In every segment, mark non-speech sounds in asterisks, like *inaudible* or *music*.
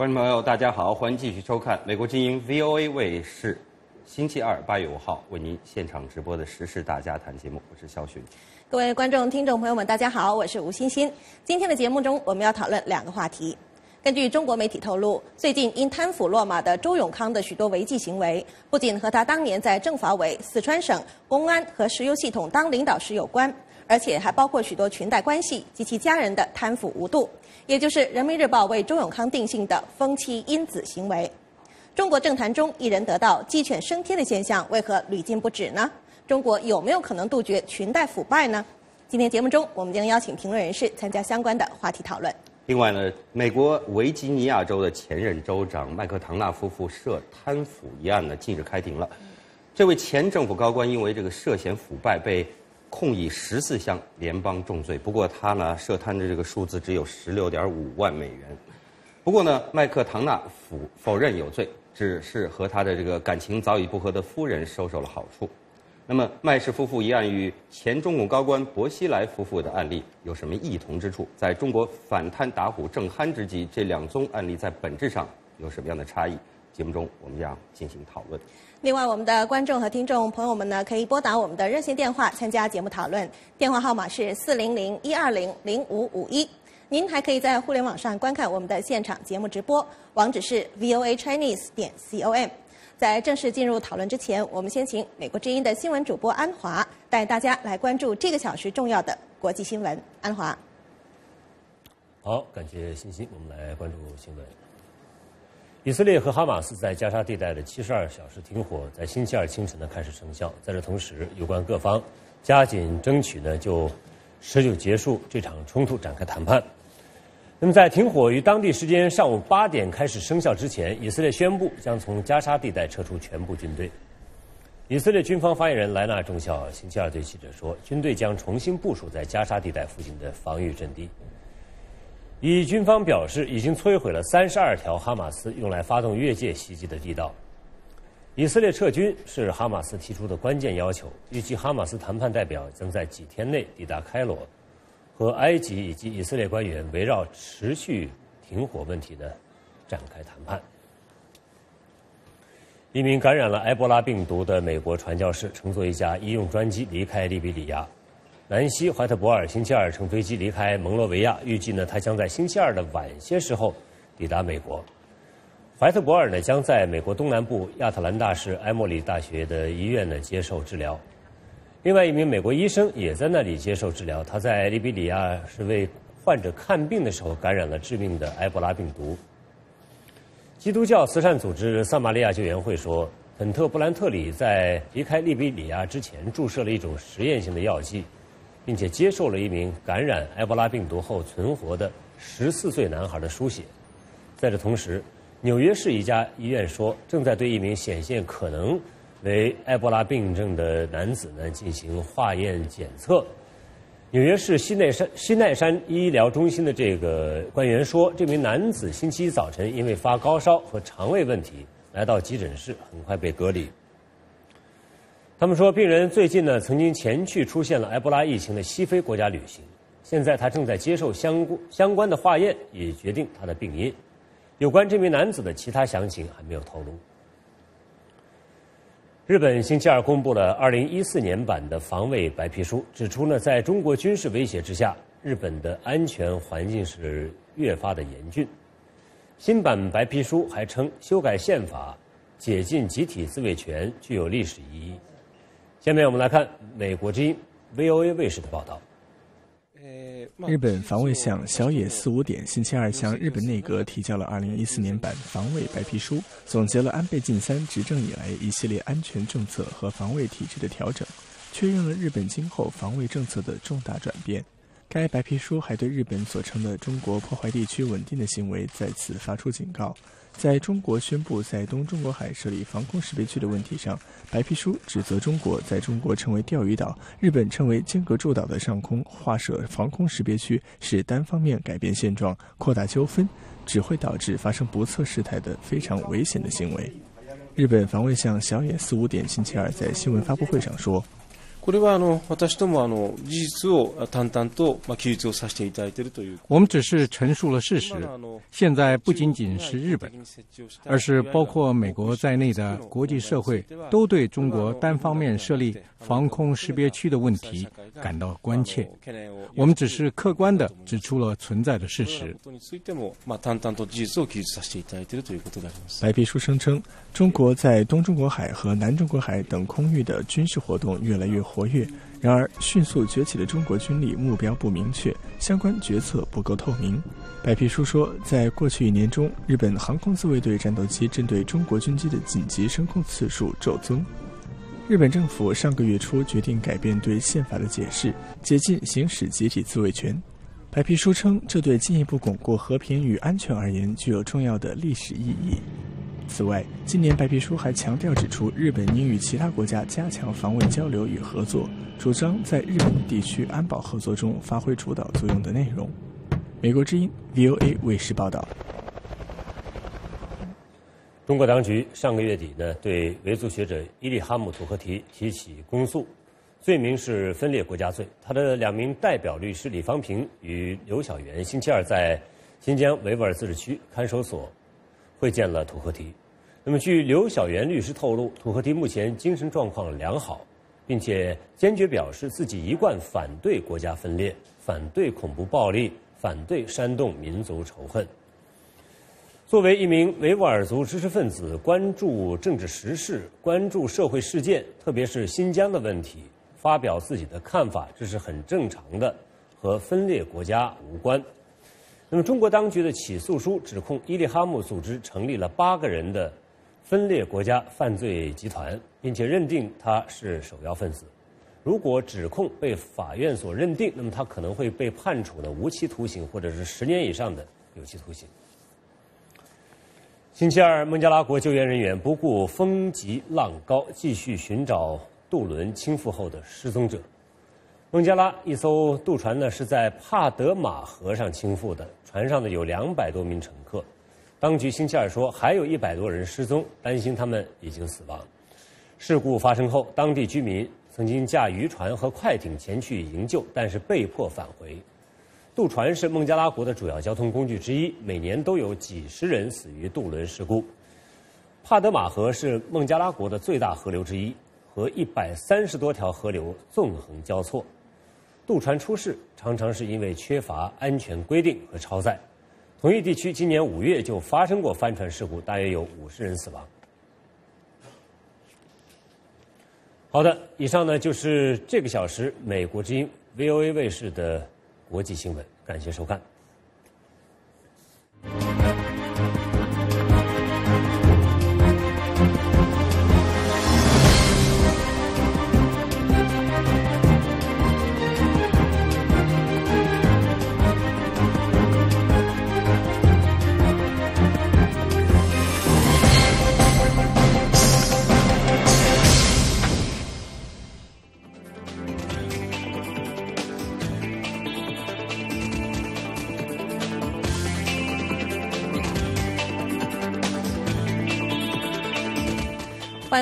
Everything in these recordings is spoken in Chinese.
观众朋友，大家好，欢迎继续收看美国精英 VOA 卫视星期二八月五号为您现场直播的时事大家谈节目，我是肖勋。各位观众、听众朋友们，大家好，我是吴欣欣。今天的节目中，我们要讨论两个话题。根据中国媒体透露，最近因贪腐落马的周永康的许多违纪行为，不仅和他当年在政法委、四川省公安和石油系统当领导时有关，而且还包括许多裙带关系及其家人的贪腐无度。也就是人民日报为周永康定性的风妻因子行为。中国政坛中一人得道鸡犬升天的现象为何屡禁不止呢？中国有没有可能杜绝裙带腐败呢？今天节目中，我们将邀请评论人士参加相关的话题讨论。另外呢，美国维吉尼亚州的前任州长麦克唐纳夫妇涉贪腐一案呢，近日开庭了。这位前政府高官因为这个涉嫌腐败被。控以十四项联邦重罪，不过他呢涉贪的这个数字只有十六点五万美元。不过呢，麦克唐纳否否认有罪，只是和他的这个感情早已不和的夫人收受了好处。那么麦氏夫妇一案与前中共高官薄熙来夫妇的案例有什么异同之处？在中国反贪打虎正酣之际，这两宗案例在本质上有什么样的差异？节目中我们将进行讨论。另外，我们的观众和听众朋友们呢，可以拨打我们的热线电话参加节目讨论，电话号码是四零零一二零零五五一。您还可以在互联网上观看我们的现场节目直播，网址是 voa chinese 点 com。在正式进入讨论之前，我们先请美国之音的新闻主播安华带大家来关注这个小时重要的国际新闻。安华，好，感谢欣欣，我们来关注新闻。以色列和哈马斯在加沙地带的七十二小时停火在星期二清晨呢开始生效。在这同时，有关各方加紧争取呢就持久结束这场冲突展开谈判。那么，在停火于当地时间上午八点开始生效之前，以色列宣布将从加沙地带撤出全部军队。以色列军方发言人莱纳中校星期二对记者说，军队将重新部署在加沙地带附近的防御阵地。以军方表示，已经摧毁了三十二条哈马斯用来发动越界袭击的地道。以色列撤军是哈马斯提出的关键要求。预计哈马斯谈判代表将在几天内抵达开罗，和埃及以及以色列官员围绕持续停火问题的展开谈判。一名感染了埃博拉病毒的美国传教士乘坐一架医用专机离开利比里亚。南希怀特博尔星期二乘飞机离开蒙罗维亚，预计呢，他将在星期二的晚些时候抵达美国。怀特博尔呢，将在美国东南部亚特兰大市埃默里大学的医院呢接受治疗。另外一名美国医生也在那里接受治疗，他在利比里亚是为患者看病的时候感染了致命的埃博拉病毒。基督教慈善组织撒玛利亚救援会说，肯特布兰特里在离开利比里亚之前注射了一种实验性的药剂。并且接受了一名感染埃博拉病毒后存活的十四岁男孩的输血。在这同时，纽约市一家医院说，正在对一名显现可能为埃博拉病症的男子呢进行化验检测。纽约市西奈山西奈山医疗中心的这个官员说，这名男子星期一早晨因为发高烧和肠胃问题来到急诊室，很快被隔离。他们说，病人最近呢曾经前去出现了埃博拉疫情的西非国家旅行，现在他正在接受相相关的化验，以决定他的病因。有关这名男子的其他详情还没有透露。日本星期二公布了二零一四年版的防卫白皮书，指出呢，在中国军事威胁之下，日本的安全环境是越发的严峻。新版白皮书还称，修改宪法、解禁集体自卫权具有历史意义。下面我们来看美国之音 VOA 卫视的报道。日本防卫相小野四五点星期二向日本内阁提交了二零一四年版防卫白皮书，总结了安倍晋三执政以来一系列安全政策和防卫体制的调整，确认了日本今后防卫政策的重大转变。该白皮书还对日本所称的中国破坏地区稳定的行为再次发出警告。在中国宣布在东中国海设立防空识别区的问题上，白皮书指责中国在中国称为钓鱼岛、日本称为尖阁诸岛的上空划设防空识别区，是单方面改变现状、扩大纠纷，只会导致发生不测事态的非常危险的行为。日本防卫相小野四五点星期二在新闻发布会上说：“これはあの私どもあの事実を淡々とまあ記述をさせていただいているという。我们只是陈述了事实。现在不仅仅是日本，而是包括美国在内的国际社会都对中国单方面设立防空识别区的问题感到关切。我们只是客观的指出了存在的事实。白皮书声称， 中国在东中国海和南中国海等空域的军事活动越来越。活跃，然而迅速崛起的中国军力目标不明确，相关决策不够透明。白皮书说，在过去一年中，日本航空自卫队战斗机针对中国军机的紧急升空次数骤增。日本政府上个月初决定改变对宪法的解释，解禁行使集体自卫权。白皮书称，这对进一步巩固和平与安全而言具有重要的历史意义。此外，今年白皮书还强调指出，日本应与其他国家加强防卫交流与合作，主张在日本地区安保合作中发挥主导作用的内容。美国之音 VOA 卫视报道。中国当局上个月底呢，对维族学者伊利哈木·图赫提提起公诉，罪名是分裂国家罪。他的两名代表律师李方平与刘晓元星期二在新疆维吾尔自治区看守所会见了图赫提。那么，据刘晓元律师透露，土赫提目前精神状况良好，并且坚决表示自己一贯反对国家分裂、反对恐怖暴力、反对煽动民族仇恨。作为一名维吾尔族知识分子，关注政治时事、关注社会事件，特别是新疆的问题，发表自己的看法，这是很正常的，和分裂国家无关。那么，中国当局的起诉书指控伊利哈木组织成立了八个人的。分裂国家犯罪集团，并且认定他是首要分子。如果指控被法院所认定，那么他可能会被判处的无期徒刑或者是十年以上的有期徒刑。星期二，孟加拉国救援人员不顾风急浪高，继续寻找渡轮倾覆后的失踪者。孟加拉一艘渡船呢是在帕德马河上倾覆的，船上呢有两百多名乘客。当局星期二说，还有一百多人失踪，担心他们已经死亡。事故发生后，当地居民曾经驾渔船和快艇前去营救，但是被迫返回。渡船是孟加拉国的主要交通工具之一，每年都有几十人死于渡轮事故。帕德马河是孟加拉国的最大河流之一，和一百三十多条河流纵横交错。渡船出事常常是因为缺乏安全规定和超载。同一地区今年五月就发生过帆船事故，大约有五十人死亡。好的，以上呢就是这个小时美国之音 VOA 卫视的国际新闻，感谢收看。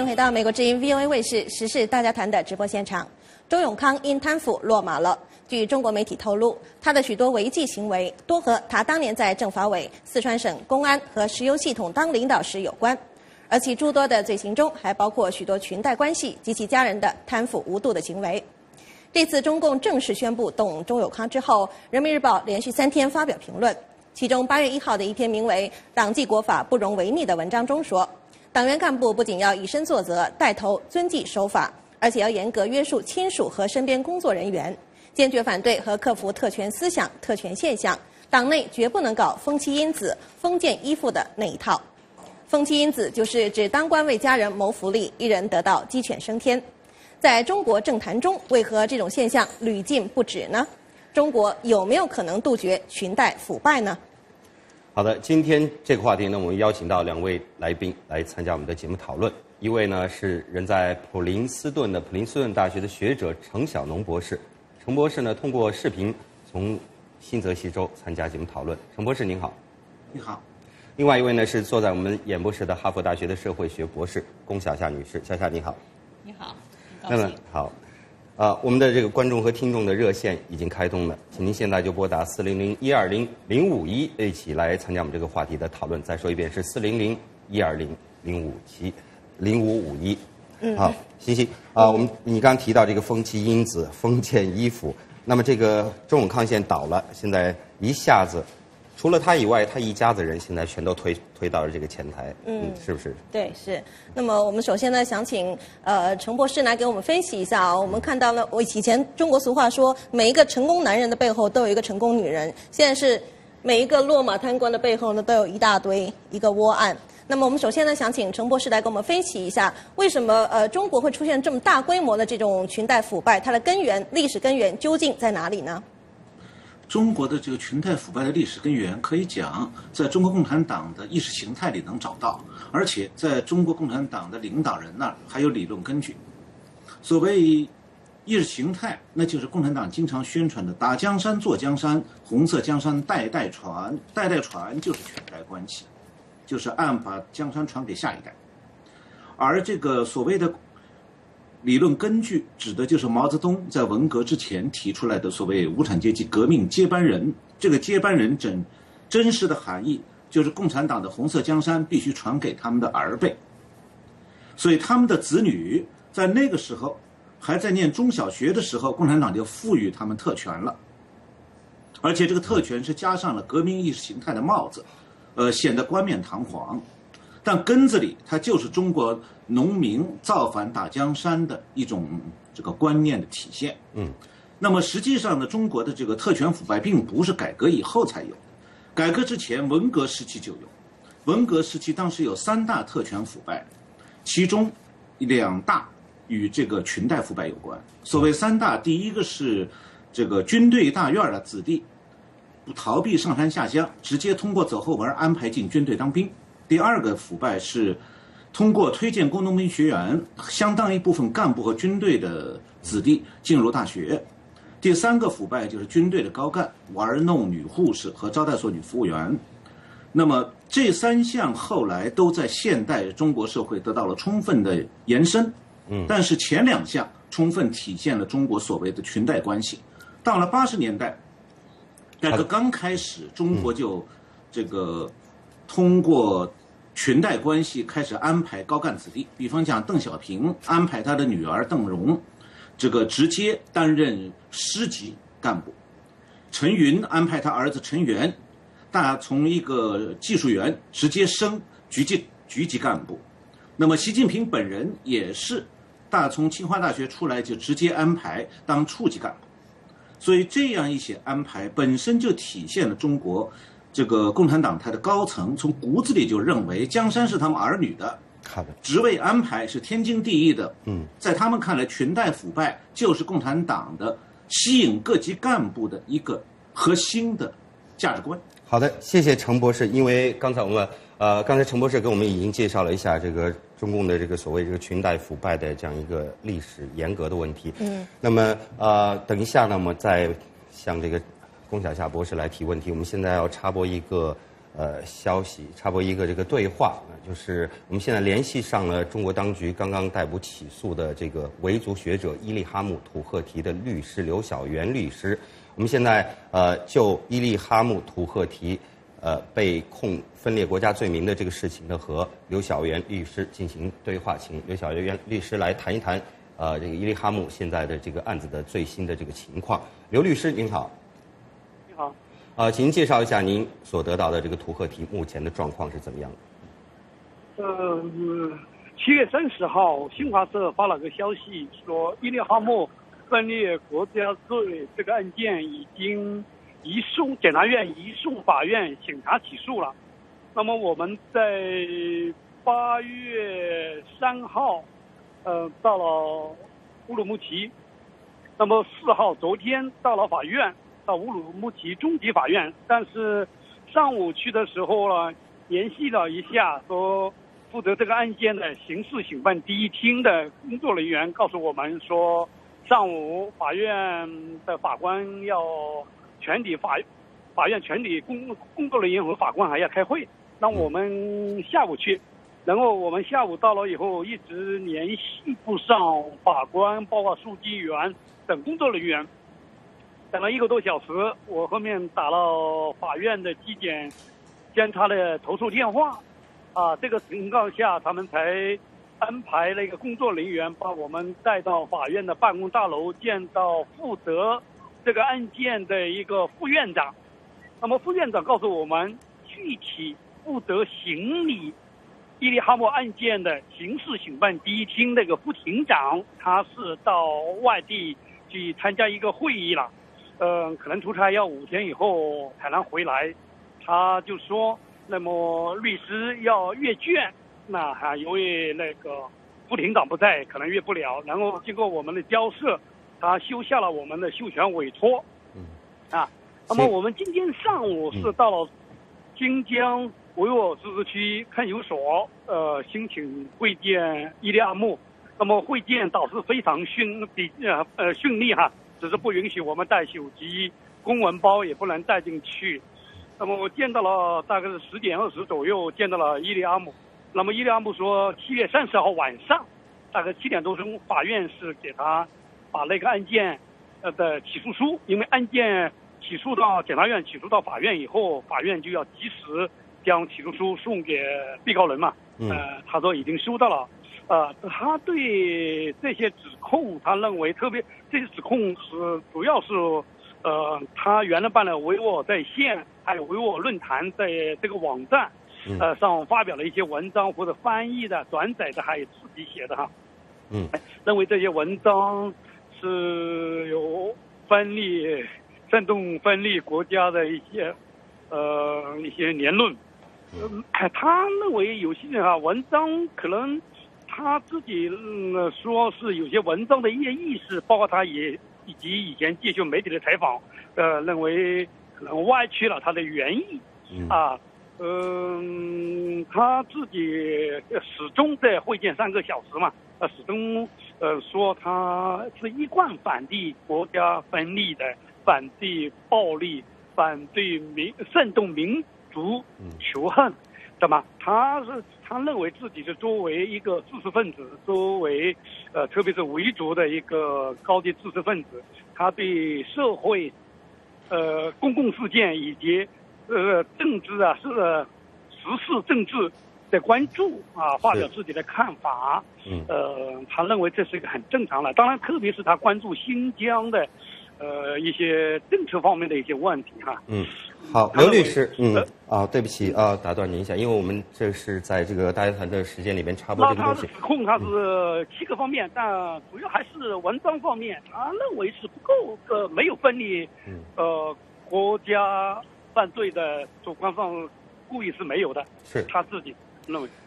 回到美国之音 VOA 卫视时事大家谈的直播现场。周永康因贪腐落马了。据中国媒体透露，他的许多违纪行为多和他当年在政法委、四川省公安和石油系统当领导时有关，而其诸多的罪行中还包括许多裙带关系及其家人的贪腐无度的行为。这次中共正式宣布动周永康之后，《人民日报》连续三天发表评论，其中八月一号的一篇名为《党纪国法不容违逆》的文章中说。党员干部不仅要以身作则，带头遵纪守法，而且要严格约束亲属和身边工作人员，坚决反对和克服特权思想、特权现象。党内绝不能搞封妻荫子、封建依附的那一套。封妻荫子就是指当官为家人谋福利，一人得道鸡犬升天。在中国政坛中，为何这种现象屡禁不止呢？中国有没有可能杜绝裙带腐败呢？好的，今天这个话题呢，我们邀请到两位来宾来参加我们的节目讨论。一位呢是人在普林斯顿的普林斯顿大学的学者程晓农博士，程博士呢通过视频从新泽西州参加节目讨论。程博士您好，你好。另外一位呢是坐在我们演播室的哈佛大学的社会学博士龚小夏女士，小夏你好，你好，那么好，啊，我们的这个观众和听众的热线已经开通了，请您现在就拨打四零零一二零零五一，一起来参加我们这个话题的讨论。再说一遍，是四零零一二零零五七零五五一。嗯，好，欣欣啊，我们你刚提到这个风气因子封建衣服，那么这个中永康线倒了，现在一下子。除了他以外，他一家子人现在全都推推到了这个前台，嗯，是不是？对，是。那么我们首先呢，想请呃陈博士来给我们分析一下啊。我们看到了，我以前中国俗话说，每一个成功男人的背后都有一个成功女人。现在是每一个落马贪官的背后呢，都有一大堆一个窝案。那么我们首先呢，想请陈博士来给我们分析一下，为什么呃中国会出现这么大规模的这种裙带腐败？它的根源、历史根源究竟在哪里呢？中国的这个裙带腐败的历史根源，可以讲在中国共产党的意识形态里能找到，而且在中国共产党的领导人那儿还有理论根据。所谓意识形态，那就是共产党经常宣传的“打江山坐江山，红色江山代代传”，代代传就是裙带关系，就是按把江山传给下一代。而这个所谓的。理论根据指的就是毛泽东在文革之前提出来的所谓无产阶级革命接班人。这个接班人真真实的含义就是共产党的红色江山必须传给他们的儿辈。所以他们的子女在那个时候还在念中小学的时候，共产党就赋予他们特权了，而且这个特权是加上了革命意识形态的帽子，呃，显得冠冕堂皇。但根子里，它就是中国农民造反打江山的一种这个观念的体现。嗯，那么实际上呢，中国的这个特权腐败并不是改革以后才有，改革之前文革时期就有。文革时期当时有三大特权腐败，其中两大与这个裙带腐败有关。所谓三大，第一个是这个军队大院的子弟不逃避上山下乡，直接通过走后门安排进军队当兵。第二个腐败是通过推荐工农兵学员，相当一部分干部和军队的子弟进入大学。第三个腐败就是军队的高干玩弄女护士和招待所女服务员。那么这三项后来都在现代中国社会得到了充分的延伸。嗯，但是前两项充分体现了中国所谓的裙带关系。到了八十年代，改革刚开始，中国就这个通过。裙带关系开始安排高干子弟，比方讲邓小平安排他的女儿邓蓉，这个直接担任师级干部；陈云安排他儿子陈元，大从一个技术员直接升局级局级干部。那么习近平本人也是大从清华大学出来就直接安排当处级干部。所以这样一些安排本身就体现了中国。这个共产党他的高层从骨子里就认为江山是他们儿女的，职位安排是天经地义的。嗯，在他们看来，裙带腐败就是共产党的吸引各级干部的一个核心的价值观。好的，谢谢程博士。因为刚才我们呃，刚才程博士给我们已经介绍了一下这个中共的这个所谓这个裙带腐败的这样一个历史严格的问题。嗯，那么呃，等一下呢，我们再向这个。龚晓夏博士来提问题。我们现在要插播一个呃消息，插播一个这个对话，就是我们现在联系上了中国当局刚刚逮捕起诉的这个维族学者伊利哈木土赫提的律师刘晓元律师。我们现在呃就伊利哈木土赫提呃被控分裂国家罪名的这个事情呢，和刘晓元律师进行对话，请刘晓元律师来谈一谈呃这个伊利哈木现在的这个案子的最新的这个情况。刘律师您好。啊，请您介绍一下您所得到的这个图赫提目前的状况是怎么样的？呃，七月三十号，新华社发了个消息，说伊利哈木分裂国家罪这个案件已经移送检察院移送法院审查起诉了。那么我们在八月三号，呃，到了乌鲁木齐，那么四号昨天到了法院。到乌鲁木齐中级法院，但是上午去的时候呢，联系了一下，说负责这个案件的刑事审判第一厅的工作人员告诉我们说，上午法院的法官要全体法法院全体工工作人员和法官还要开会，让我们下午去。然后我们下午到了以后，一直联系不上法官，包括书记员等工作人员，等了一个多小时。我后面打了法院的纪检监察的投诉电话，啊，这个情况下他们才安排那个工作人员把我们带到法院的办公大楼，见到负责这个案件的一个副院长。那么副院长告诉我们，具体负责审理伊利哈木案件的刑事审判第一厅那个副庭长，他是到外地去参加一个会议了，嗯，可能出差要五天以后才能回来。他就说，那么律师要阅卷，那还由于那个副庭长不在，可能阅不了。然后经过我们的交涉，他修下了我们的授权委托。嗯，啊。那么我们今天上午是到了新疆维吾尔自治区看守所，呃，申请会见伊利亚木。那么会见倒是非常顺比呃呃顺利哈，只是不允许我们带手机、公文包也不能带进去。那么我见到了大概是十点二十左右见到了伊利阿姆。那么伊利阿姆说七月三十号晚上大概七点多钟，法院是给他把那个案件呃的起诉书，因为案件。起诉到检察院，起诉到法院以后，法院就要及时将起诉书送给被告人嘛。呃，他说已经收到了。呃，他对这些指控，他认为特别这些指控是主要是，呃，他原来办了维吾尔在线，还有维吾尔论坛在这个网站，呃上发表了一些文章或者翻译的、转载的，还有自己写的哈。嗯，认为这些文章是有分裂。煽动分裂国家的一些，呃，一些言论，嗯，他认为有些啊文章可能他自己嗯说是有些文章的一些意思，包括他也以及以前接受媒体的采访，呃，认为可能歪曲了他的原意，啊，嗯，他自己始终在会见三个小时嘛，呃，始终呃说他是一贯反对国家分立的。反对暴力，反对民煽动民族仇恨，对吗？他是他认为自己是作为一个知识分子，作为呃，特别是维族的一个高级知识分子，他对社会呃公共事件以及呃政治啊是时事政治的关注啊，发表自己的看法。嗯，呃，他认为这是一个很正常的。当然，特别是他关注新疆的。呃，一些政策方面的一些问题哈。嗯，好，刘律师，嗯，啊，对不起啊，打断您一下，因为我们这是在这个大家谈的时间里面插播这个东西。指控他是七个方面，但主要还是文章方面，他认为是不够呃，没有分离，呃，国家犯罪的主观上故意是没有的，是他自己。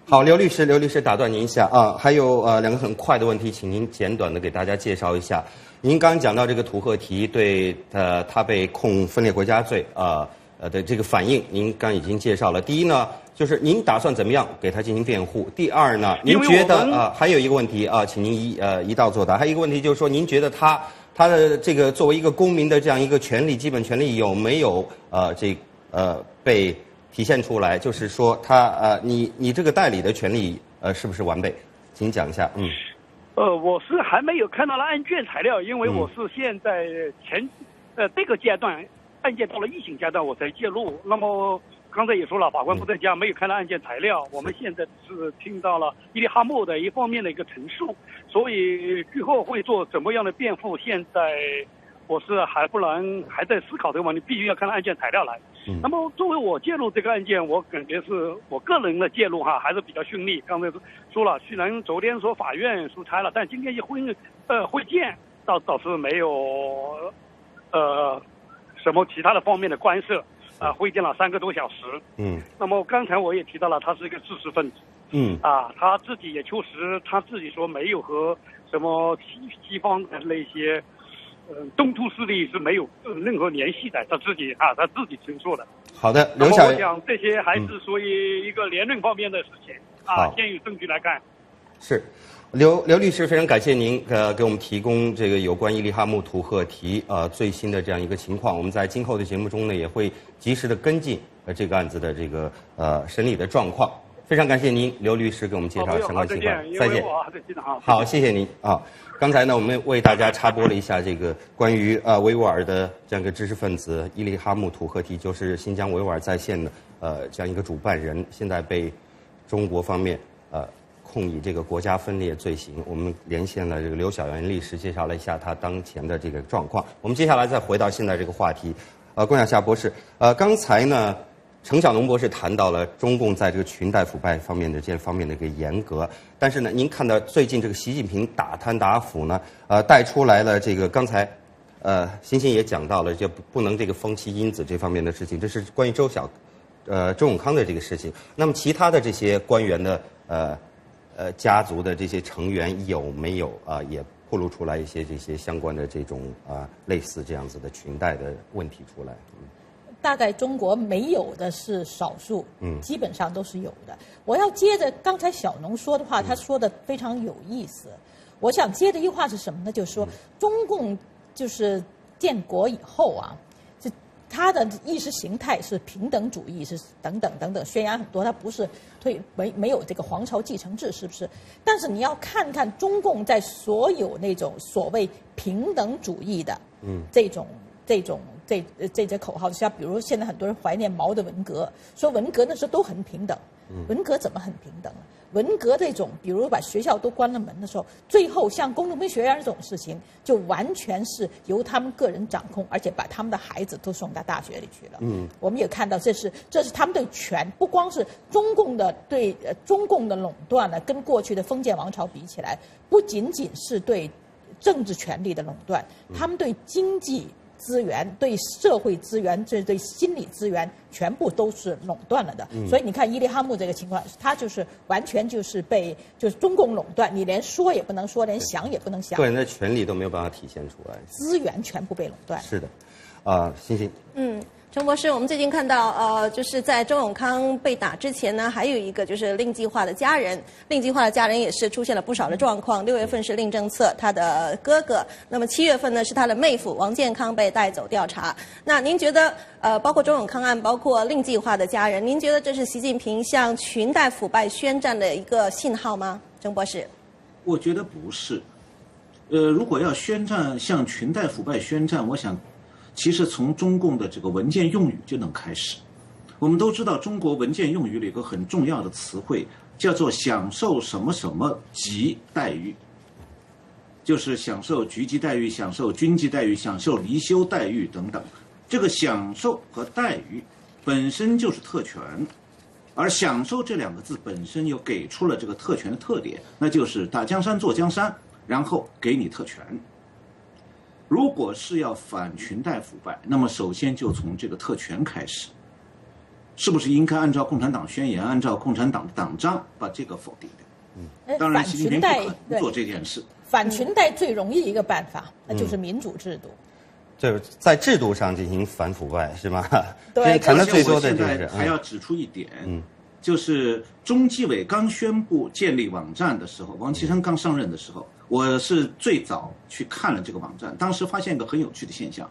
好，刘律师，刘律师，打断您一下啊，还有呃两个很快的问题，请您简短的给大家介绍一下。您刚讲到这个土赫提对呃他被控分裂国家罪啊呃的这个反应，您刚已经介绍了。第一呢，就是您打算怎么样给他进行辩护？第二呢，您觉得啊还有一个问题啊，请您一呃一道作答。还有一个问题就是说，您觉得他他的这个作为一个公民的这样一个权利，基本权利有没有呃这呃被体现出来？就是说他呃你你这个代理的权利呃是不是完备？请讲一下，嗯。呃，我是还没有看到了案卷材料，因为我是现在前，呃，这个阶段案件到了预审阶段我才介入。那么刚才也说了，法官不在家，没有看到案件材料。我们现在是听到了伊利哈莫的一方面的一个陈述，所以最后会做怎么样的辩护，现在。我是还不能还在思考这个问题，必须要看案件材料来。那么作为我介入这个案件，我感觉是我个人的介入哈，还是比较顺利。刚才说了，虽然昨天说法院出差了，但今天一会呃会见，倒倒是没有呃什么其他的方面的干涉啊，会见了三个多小时。嗯。那么刚才我也提到了，他是一个知识分子。嗯。啊，他自己也确实他自己说没有和什么西西方的那些。东突势力是没有任何联系的，他自己啊，他自己陈述的。好的，刘小。我想这些还是属于一个言论方面的事情啊，先有证据来看。是，刘刘律师，非常感谢您呃给我们提供这个有关伊利哈木图赫提呃最新的这样一个情况。我们在今后的节目中呢，也会及时的跟进呃这个案子的这个呃审理的状况。非常感谢您，刘律师给我们介绍相关情况。再见，好，好，谢谢您啊。刚才呢，我们为大家插播了一下这个关于呃维吾尔的这样一个知识分子伊利哈木土赫提，就是新疆维吾尔在线的呃这样一个主办人，现在被中国方面呃控以这个国家分裂罪行。我们连线了这个刘晓元律师，介绍了一下他当前的这个状况。我们接下来再回到现在这个话题，呃，龚亚夏博士，呃，刚才呢。程晓农博士谈到了中共在这个裙带腐败方面的这方面的一个严格，但是呢，您看到最近这个习近平打贪打腐呢，呃，带出来了这个刚才，呃，欣欣也讲到了，就不能这个风气因子这方面的事情，这是关于周小，呃，周永康的这个事情。那么其他的这些官员的呃，呃，家族的这些成员有没有啊，也暴露出来一些这些相关的这种啊，类似这样子的裙带的问题出来？大概中国没有的是少数，嗯，基本上都是有的。我要接着刚才小农说的话，他说的非常有意思。我想接的一句话是什么呢？就是说，中共就是建国以后啊，这他的意识形态是平等主义，是等等等等，宣扬很多。他不是推没没有这个皇朝继承制，是不是？但是你要看看中共在所有那种所谓平等主义的，嗯，这种这种。这这些口号，像比如现在很多人怀念毛的文革，说文革那时候都很平等，文革怎么很平等？文革这种，比如把学校都关了门的时候，最后像工农兵学院这种事情，就完全是由他们个人掌控，而且把他们的孩子都送到大学里去了。嗯，我们也看到，这是这是他们对权，不光是中共的对中共的垄断呢，跟过去的封建王朝比起来，不仅仅是对政治权力的垄断，他们对经济。资源对社会资源，这对心理资源，全部都是垄断了的。所以你看伊利哈木这个情况，他就是完全就是被就是中共垄断，你连说也不能说，连想也不能想。个人的权利都没有办法体现出来。资源全部被垄断。是的，啊，欣欣。嗯。陈博士，我们最近看到，呃，就是在周永康被打之前呢，还有一个就是令计划的家人，令计划的家人也是出现了不少的状况。六月份是令政策他的哥哥，那么七月份呢是他的妹夫王健康被带走调查。那您觉得，呃，包括周永康案，包括令计划的家人，您觉得这是习近平向裙带腐败宣战的一个信号吗？陈博士，我觉得不是。呃，如果要宣战，向裙带腐败宣战，我想。其实从中共的这个文件用语就能开始。我们都知道，中国文件用语里有个很重要的词汇，叫做“享受什么什么级待遇”，就是享受局级待遇、享受军级待遇、享受离休待遇等等。这个“享受”和“待遇”本身就是特权，而“享受”这两个字本身又给出了这个特权的特点，那就是打江山坐江山，然后给你特权。如果是要反裙带腐败，那么首先就从这个特权开始，是不是应该按照共产党宣言，按照共产党的党章把这个否定掉？嗯，当然，习近平不可能做这件事。反裙带最容易一个办法，那就是民主制度，就是在制度上进行反腐败，是吗？*laughs* 对，谈的最多的就还要指出一点，嗯，就是中纪委刚宣布建立网站的时候，王岐山刚上任的时候。我是最早去看了这个网站，当时发现一个很有趣的现象，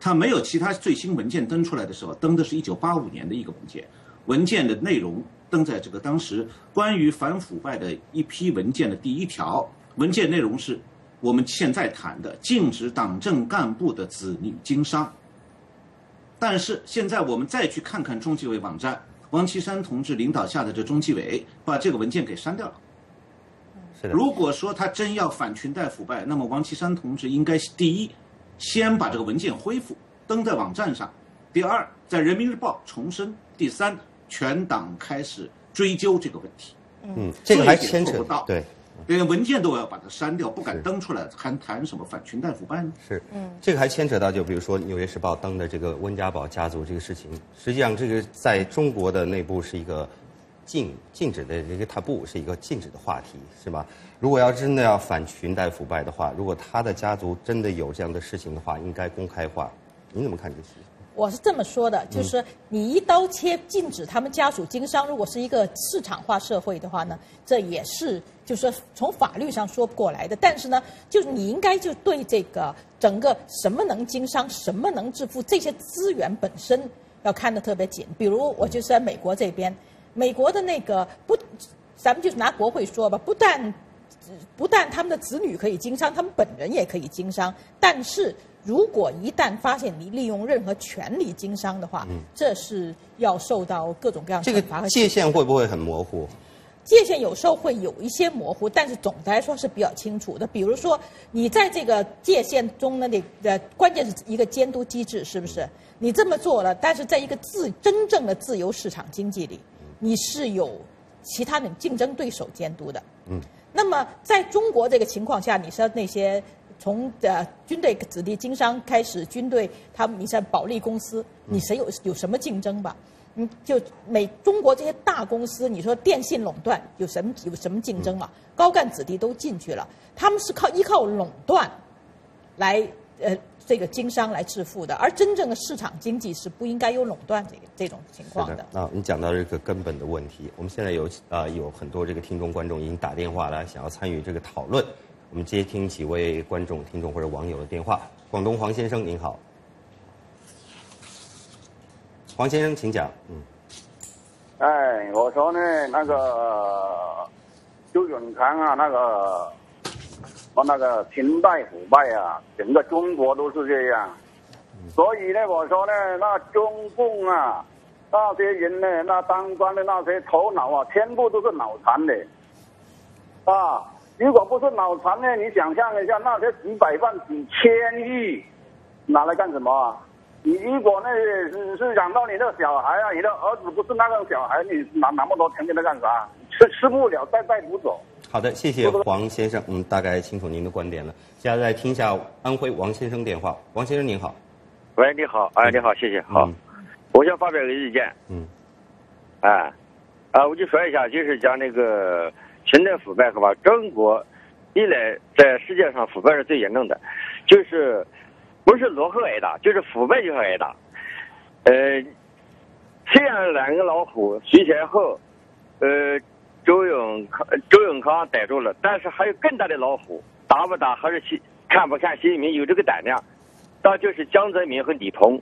它没有其他最新文件登出来的时候，登的是一九八五年的一个文件，文件的内容登在这个当时关于反腐败的一批文件的第一条，文件内容是我们现在谈的禁止党政干部的子女经商。但是现在我们再去看看中纪委网站，王岐山同志领导下的这中纪委把这个文件给删掉了。如果说他真要反裙带腐败，那么王岐山同志应该第一，先把这个文件恢复登在网站上；第二，在人民日报重申；第三，全党开始追究这个问题。嗯，这个还牵扯到对，连文件都要把它删掉，不敢登出来，还谈什么反裙带腐败呢？是，嗯，这个还牵扯到，就比如说《纽约时报》登的这个温家宝家族这个事情，实际上这个在中国的内部是一个。禁禁止的这个他不是一个禁止的话题，是吧？如果要真的要反裙带腐败的话，如果他的家族真的有这样的事情的话，应该公开化。您怎么看这事情？我是这么说的，就是你一刀切禁止他们家属经商，如果是一个市场化社会的话呢，这也是就是从法律上说不过来的。但是呢，就是你应该就对这个整个什么能经商，什么能致富，这些资源本身要看得特别紧。比如我就是在美国这边。美国的那个不，咱们就拿国会说吧，不但不但他们的子女可以经商，他们本人也可以经商。但是如果一旦发现你利用任何权利经商的话，这是要受到各种各样这个界限会不会很模糊？界限有时候会有一些模糊，但是总的来说是比较清楚的。比如说，你在这个界限中呢，那的关键是一个监督机制，是不是？你这么做了，但是在一个自真正的自由市场经济里，你是有其他的竞争对手监督的。嗯。那么在中国这个情况下，你说那些从呃军队子弟经商开始，军队他们你像保利公司，你谁有有什么竞争吧？嗯，就美中国这些大公司，你说电信垄断有什么有什么竞争嘛？高干子弟都进去了，他们是靠依靠垄断来呃这个经商来致富的，而真正的市场经济是不应该有垄断这个这种情况的。啊，你讲到这个根本的问题，我们现在有啊有很多这个听众观众已经打电话来想要参与这个讨论，我们接听几位观众、听众或者网友的电话。广东黄先生您好。黄先生，请讲。嗯，哎，我说呢，那个周永康啊，那个和那个清代腐败啊，整个中国都是这样。所以呢，我说呢，那中共啊，那些人呢，那当官的那些头脑啊，全部都是脑残的。啊，如果不是脑残呢，你想象一下，那些几百万、几千亿拿来干什么啊？你如果那是是想到你的小孩啊，你的儿子不是那个小孩，你拿那么多钱给他干啥？吃吃不了，再带不走。好的，谢谢黄先生，嗯，大概清楚您的观点了。接下来听一下安徽王先生电话。王先生您好。喂，你好，哎，你好，谢谢，好。我想发表个意见。嗯。哎，啊，我就说一下，就是讲那个清代腐败是吧？中国历来在世界上腐败是最严重的，就是。不是落后挨打，就是腐败就是挨打。呃，虽然两个老虎谁前后，呃，周永康周永康逮住了，但是还有更大的老虎，打不打还是习看不看习近平有这个胆量？那就是江泽民和李鹏。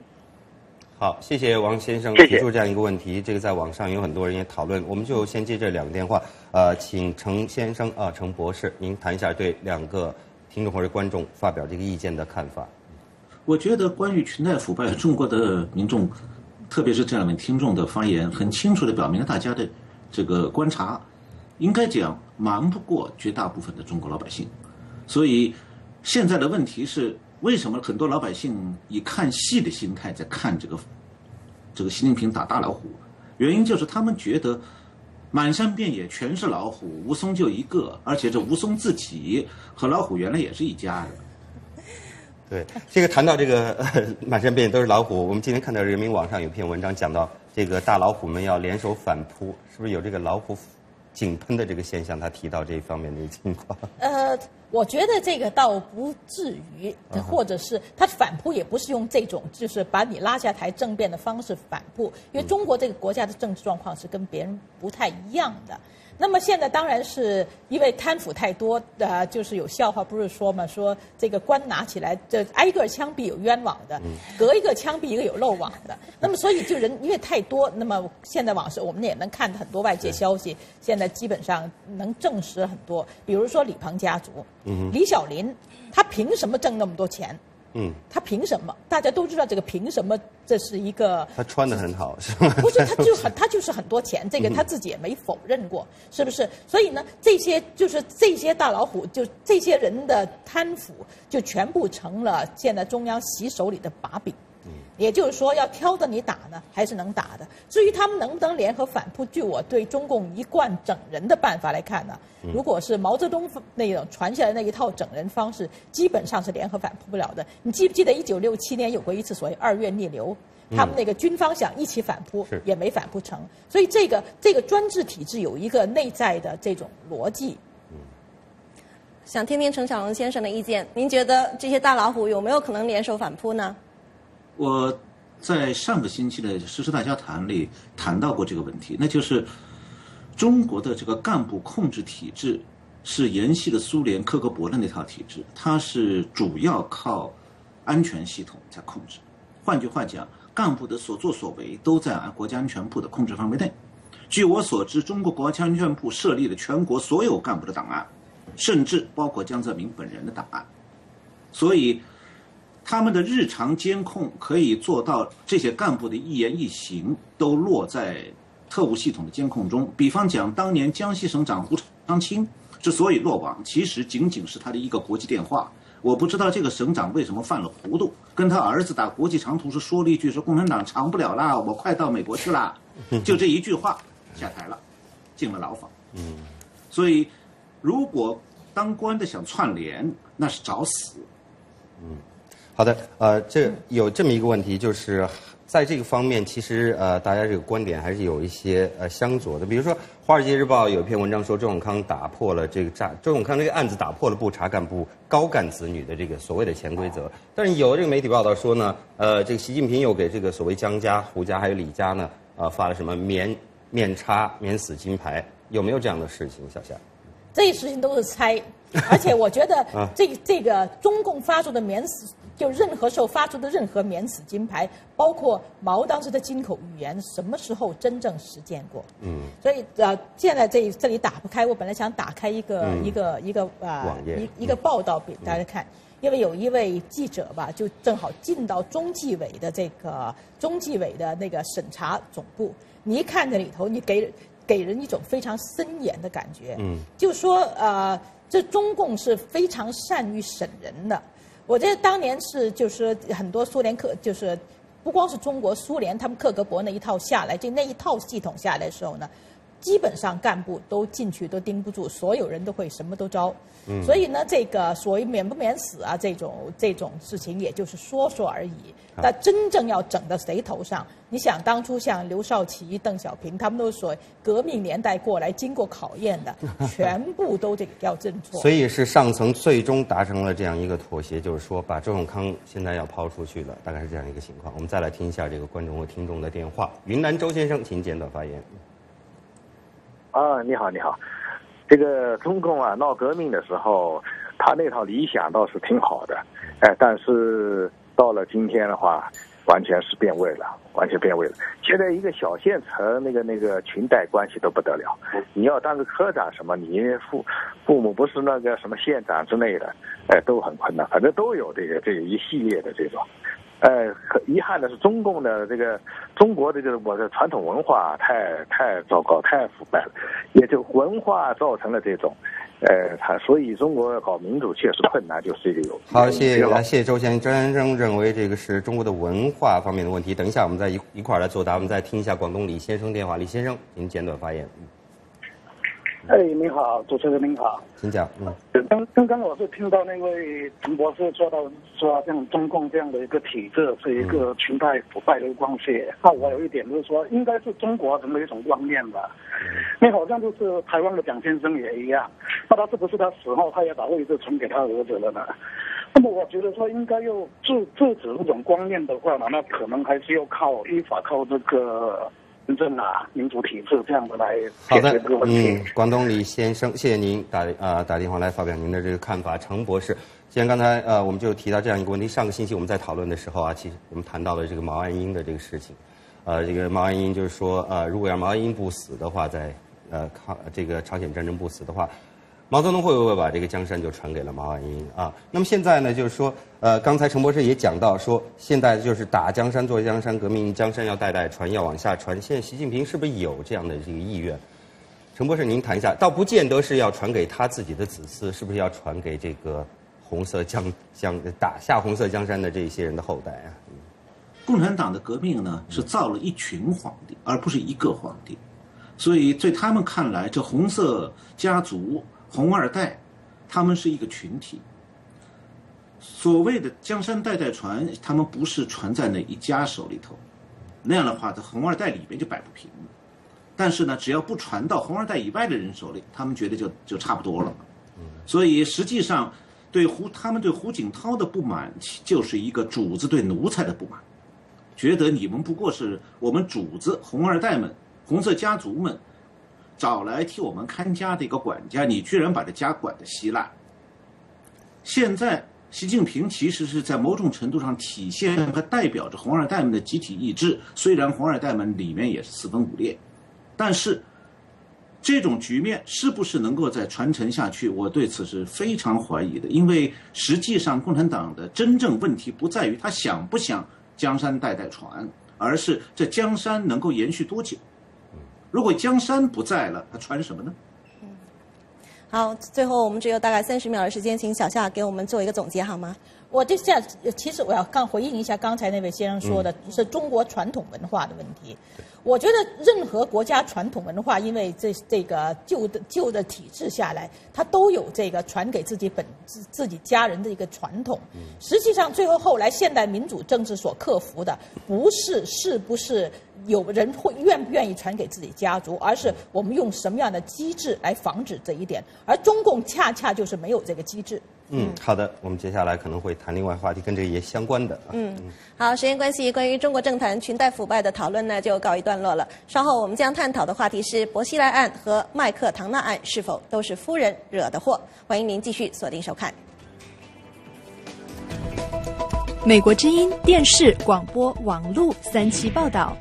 好，谢谢王先生提出这样一个问题，这个在网上有很多人也讨论，我们就先接这两个电话。呃，请程先生啊，程博士，您谈一下对两个听众或者观众发表这个意见的看法。我觉得关于裙带腐败，中国的民众，特别是这两位听众的发言，很清楚的表明了大家的这个观察。应该讲，瞒不过绝大部分的中国老百姓。所以，现在的问题是，为什么很多老百姓以看戏的心态在看这个这个习近平打大老虎？原因就是他们觉得满山遍野全是老虎，吴淞就一个，而且这吴淞自己和老虎原来也是一家的。对，这个谈到这个 *laughs* 满山遍野都是老虎，我们今天看到人民网上有篇文章讲到这个大老虎们要联手反扑，是不是有这个老虎井喷的这个现象？他提到这一方面的情况。*laughs* 呃，我觉得这个倒不至于，或者是他反扑也不是用这种就是把你拉下台政变的方式反扑，因为中国这个国家的政治状况是跟别人不太一样的。那么现在当然是因为贪腐太多，呃，就是有笑话不是说嘛，说这个官拿起来，这挨个枪毙有冤枉的，隔一个枪毙一个有漏网的。那么所以就人因为太多，那么现在网上我们也能看很多外界消息，现在基本上能证实很多，比如说李鹏家族，李小林，他凭什么挣那么多钱？嗯，他凭什么？大家都知道这个凭什么？这是一个他穿的很好，是吗？不是，他就很他就是很多钱，这个他自己也没否认过，是不是？所以呢，这些就是这些大老虎，就这些人的贪腐，就全部成了现在中央洗手里的把柄。也就是说，要挑着你打呢，还是能打的。至于他们能不能联合反扑，据我对中共一贯整人的办法来看呢，如果是毛泽东那种传下来那一套整人方式，基本上是联合反扑不了的。你记不记得一九六七年有过一次所谓二月逆流，他们那个军方想一起反扑，也没反扑成。所以这个这个专制体制有一个内在的这种逻辑。想听听陈小龙先生的意见，您觉得这些大老虎有没有可能联手反扑呢？我在上个星期的《实施大家谈》里谈到过这个问题，那就是中国的这个干部控制体制是沿袭了苏联克格勃的那套体制，它是主要靠安全系统在控制。换句话讲，干部的所作所为都在国家安全部的控制范围内。据我所知，中国国家安全部设立了全国所有干部的档案，甚至包括江泽民本人的档案，所以他们的日常监控可以做到这些干部的一言一行都落在特务系统的监控中。比方讲，当年江西省长胡长清之所以落网，其实仅仅是他的一个国际电话。我不知道这个省长为什么犯了糊涂，跟他儿子打国际长途时说了一句：“说共产党长不了啦，我快到美国去啦。*laughs* ”就这一句话下台了，进了牢房。嗯，所以如果当官的想串联，那是找死。嗯，好的，呃，这有这么一个问题，就是在这个方面，其实呃，大家这个观点还是有一些呃相左的。比如说，《华尔街日报》有一篇文章说，周永康打破了这个诈周永康这个案子打破了不查干部高干子女的这个所谓的潜规则。但是有这个媒体报道说呢，呃，这个习近平又给这个所谓江家、胡家还有李家呢。啊，发了什么免免查免死金牌？有没有这样的事情？小夏，这些事情都是猜，*laughs* 而且我觉得这这个中共发出的免死，就任何时候发出的任何免死金牌，包括毛当时的金口语言，什么时候真正实践过？嗯，所以呃，现在这这里打不开，我本来想打开一个一个一个啊一一个报道给大家看。因为有一位记者吧，就正好进到中纪委的这个中纪委的那个审查总部，你一看这里头，你给给人一种非常森严的感觉。嗯，就说呃，这中共是非常善于审人的。我觉得当年是就是很多苏联克就是不光是中国苏联，他们克格勃那一套下来，就那一套系统下来的时候呢。基本上干部都进去都盯不住，所有人都会什么都招，嗯所以呢，这个所谓免不免死啊，这种这种事情也就是说说而已。但真正要整到谁头上？你想当初像刘少奇、邓小平，他们都是说革命年代过来经过考验的，*laughs* 全部都这个要认错。所以是上层最终达成了这样一个妥协，就是说把周永康现在要抛出去了，大概是这样一个情况。我们再来听一下这个观众和听众的电话。云南周先生，请简短发言。啊，你好，你好，这个中共啊闹革命的时候，他那套理想倒是挺好的，哎，但是到了今天的话，完全是变味了，完全变味了。现在一个小县城，那个那个裙带关系都不得了，你要当个科长什么，你父父母不是那个什么县长之类的，哎，都很困难，反正都有这个这一系列的这种。呃，很遗憾的是，中共的这个中国的这个我的传统文化太太糟糕，太腐败了，也就文化造成了这种，呃，他所以中国搞民主确实困难，就是这个有。好，谢谢，谢谢周先生。周先生认为这个是中国的文化方面的问题。等一下，我们再一一块儿来作答。我们再听一下广东李先生电话。李先生，您简短发言。哎，你好，主持人您好，请讲。嗯，刚刚刚我是听到那位陈博士说到说，像中共这样的一个体制是一个裙带腐败的关系。那我有一点就是说，应该是中国人的一种观念吧。那好像就是台湾的蒋先生也一样，那他是不是他死后他也把位置传给他儿子了呢？那么我觉得说，应该要制制止这种观念的话呢，那可能还是要靠依法靠这个。真正啊，民主体制这样的来解决这个问题。嗯，广东李先生，谢谢您打啊打电话来发表您的这个看法。程博士，既然刚才呃我们就提到这样一个问题，上个星期我们在讨论的时候啊，其实我们谈到了这个毛岸英的这个事情，呃，这个毛岸英就是说呃，如果要毛岸英不死的话，在呃抗这个朝鲜战争不死的话。毛泽东会不会把这个江山就传给了毛岸英啊？那么现在呢，就是说，呃，刚才陈博士也讲到说，现在就是打江山做江山，革命江山要代代传，要往下传。现在习近平是不是有这样的这个意愿？陈博士，您谈一下，倒不见得是要传给他自己的子嗣，是不是要传给这个红色江江打下红色江山的这些人的后代啊？共产党的革命呢，是造了一群皇帝，而不是一个皇帝，所以在他们看来，这红色家族。红二代，他们是一个群体。所谓的江山代代传，他们不是传在哪一家手里头，那样的话，在红二代里边就摆不平。但是呢，只要不传到红二代以外的人手里，他们觉得就就差不多了。所以实际上，对胡他们对胡锦涛的不满，就是一个主子对奴才的不满，觉得你们不过是我们主子红二代们、红色家族们。找来替我们看家的一个管家，你居然把这家管得稀烂。现在习近平其实是在某种程度上体现和代表着红二代们的集体意志，虽然红二代们里面也是四分五裂，但是这种局面是不是能够再传承下去？我对此是非常怀疑的，因为实际上共产党的真正问题不在于他想不想江山代代传，而是这江山能够延续多久。如果江山不在了，他穿什么呢？好，最后我们只有大概三十秒的时间，请小夏给我们做一个总结好吗？我这下其实我要刚回应一下刚才那位先生说的，是中国传统文化的问题。我觉得任何国家传统文化，因为这这个旧的旧的体制下来，它都有这个传给自己本自自己家人的一个传统。实际上，最后后来现代民主政治所克服的，不是是不是有人会愿不愿意传给自己家族，而是我们用什么样的机制来防止这一点。而中共恰恰就是没有这个机制。嗯，好的，我们接下来可能会谈另外话题，跟这个也相关的。嗯，好，时间关系，关于中国政坛裙带腐败的讨论呢，就告一段落了。稍后我们将探讨的话题是薄熙来案和麦克唐纳案是否都是夫人惹的祸？欢迎您继续锁定收看。美国之音电视、广播、网络三期报道，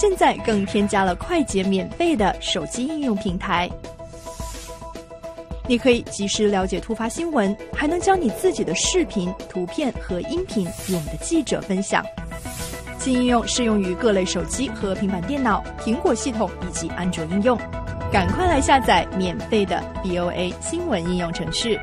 现在更添加了快捷免费的手机应用平台。你可以及时了解突发新闻，还能将你自己的视频、图片和音频与我们的记者分享。新应用适用于各类手机和平板电脑、苹果系统以及安卓应用。赶快来下载免费的 BOA 新闻应用程序。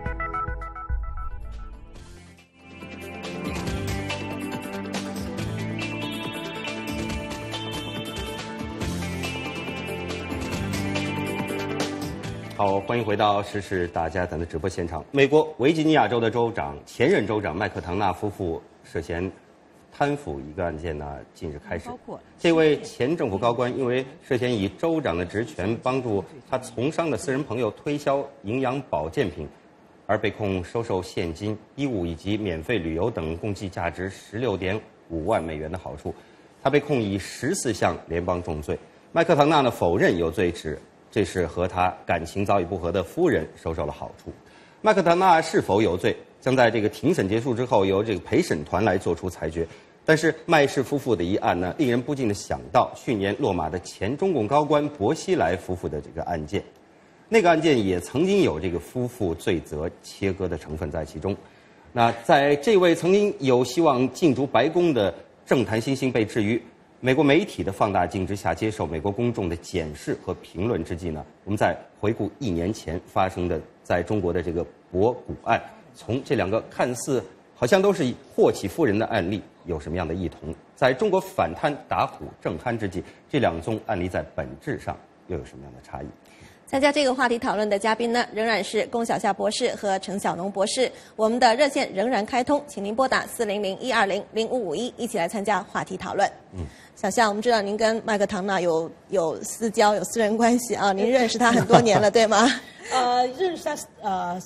好，欢迎回到《时事大家谈》的直播现场。美国维吉尼亚州的州长，前任州长麦克唐纳夫妇涉嫌贪腐一个案件呢，近日开始。这位前政府高官因为涉嫌以州长的职权帮助他从商的私人朋友推销营养保健品，而被控收受现金、衣物以及免费旅游等共计价值十六点五万美元的好处。他被控以十四项联邦重罪。麦克唐纳呢否认有罪，指。这是和他感情早已不和的夫人收受了好处。麦克唐纳是否有罪，将在这个庭审结束之后由这个陪审团来做出裁决。但是麦氏夫妇的一案呢，令人不禁的想到去年落马的前中共高官薄熙来夫妇的这个案件。那个案件也曾经有这个夫妇罪责切割的成分在其中。那在这位曾经有希望进驻白宫的政坛新星被置于。美国媒体的放大镜之下，接受美国公众的检视和评论之际呢，我们在回顾一年前发生的在中国的这个博古案，从这两个看似好像都是霍启夫人的案例，有什么样的异同？在中国反贪打虎正酣之际，这两宗案例在本质上又有什么样的差异？参加这个话题讨论的嘉宾呢，仍然是龚小夏博士和陈小农博士。我们的热线仍然开通，请您拨打四零零一二零零五五一，一起来参加话题讨论。嗯，小夏，我们知道您跟麦克唐纳有有私交、有私人关系啊，*laughs* 您认识他很多年了，对吗？*laughs* 呃，认识他呃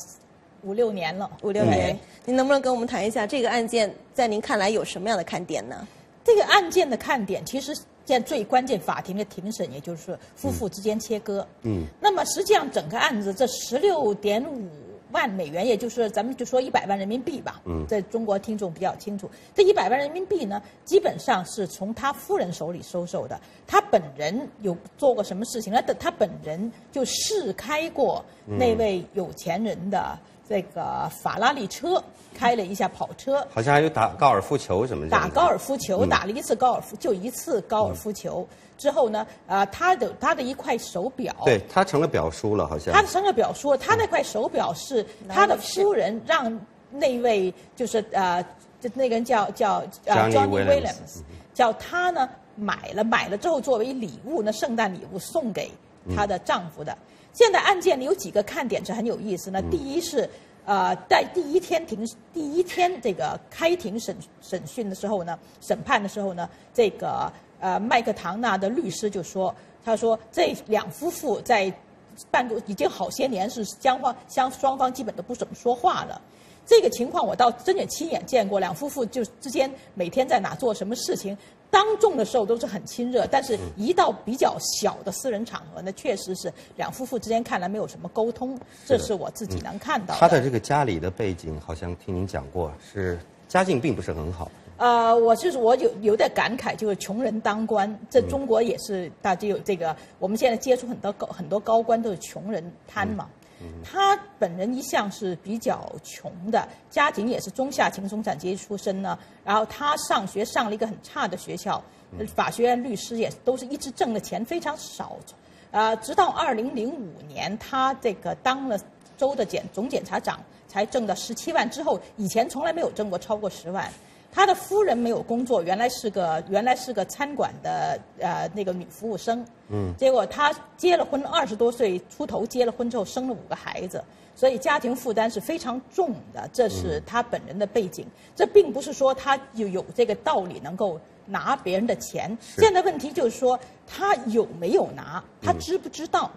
五六年了，五六年。您能不能跟我们谈一下这个案件，在您看来有什么样的看点呢？这个案件的看点其实。现在最关键，法庭的庭审，也就是夫妇之间切割。嗯。那么实际上，整个案子这十六点五万美元，也就是咱们就说一百万人民币吧。嗯。在中国听众比较清楚，这一百万人民币呢，基本上是从他夫人手里收受的。他本人有做过什么事情？那他本人就试开过那位有钱人的。这个法拉利车开了一下跑车，好像还有打高尔夫球什么的。打高尔夫球，打了一次高尔夫，就一次高尔夫球之后呢，啊，他的他的一块手表，对他成了表叔了，好像。他成了表叔，他那块手表是他的夫人让那位就是呃，就那个人叫叫呃，Johnny Williams，叫他呢买了买了之后作为礼物，那圣诞礼物送给她的丈夫的。现在案件里有几个看点是很有意思呢。第一是，呃，在第一天庭第一天这个开庭审审讯的时候呢，审判的时候呢，这个呃麦克唐纳的律师就说，他说这两夫妇在办公已经好些年是双方相双方基本都不怎么说话了。这个情况我倒真也亲眼见过，两夫妇就之间每天在哪做什么事情。当众的时候都是很亲热，但是一到比较小的私人场合，那确实是两夫妇之间看来没有什么沟通，这是我自己能看到。他的这个家里的背景，好像听您讲过，是家境并不是很好。呃，我就是我有有点感慨，就是穷人当官，这中国也是大家有这个，我们现在接触很多高很多高官都是穷人贪嘛。他本人一向是比较穷的，家庭也是中下层中产阶级出身呢。然后他上学上了一个很差的学校，法学院律师也都是一直挣的钱非常少。呃，直到二零零五年，他这个当了州的检总检察长，才挣到十七万。之后以前从来没有挣过超过十万。他的夫人没有工作，原来是个原来是个餐馆的呃那个女服务生。嗯。结果他结了婚，二十多岁出头结了婚之后生了五个孩子，所以家庭负担是非常重的。这是他本人的背景。这并不是说他有有这个道理能够拿别人的钱。现在问题就是说他有没有拿，他知不知道？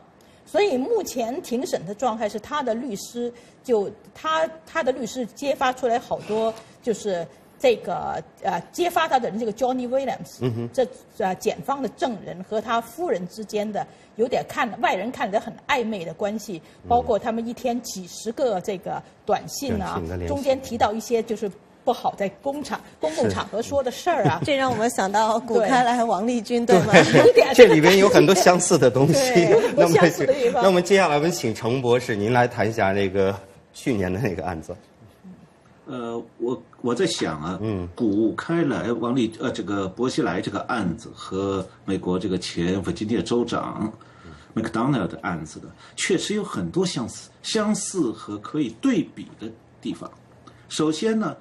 所以目前庭审的状态是他的律师就他他的律师揭发出来好多就是。这个呃，揭发他的人这个 Johnny Williams，这呃检方的证人和他夫人之间的有点看外人看着很暧昧的关系，包括他们一天几十个这个短信啊，中间提到一些就是不好在工厂公共场合说的事儿啊，*laughs* 这让我们想到古开来和王立军，*laughs* 对吗？*laughs* 这里边有很多相似的东西。那么，那我们接下来我们请程博士您来谈一下那个去年的那个案子。呃，我我在想啊，嗯，古开来王立呃这个薄熙来这个案子和美国这个前弗吉尼亚州长麦克 n 纳的案子的，确实有很多相似、相似和可以对比的地方。首先呢，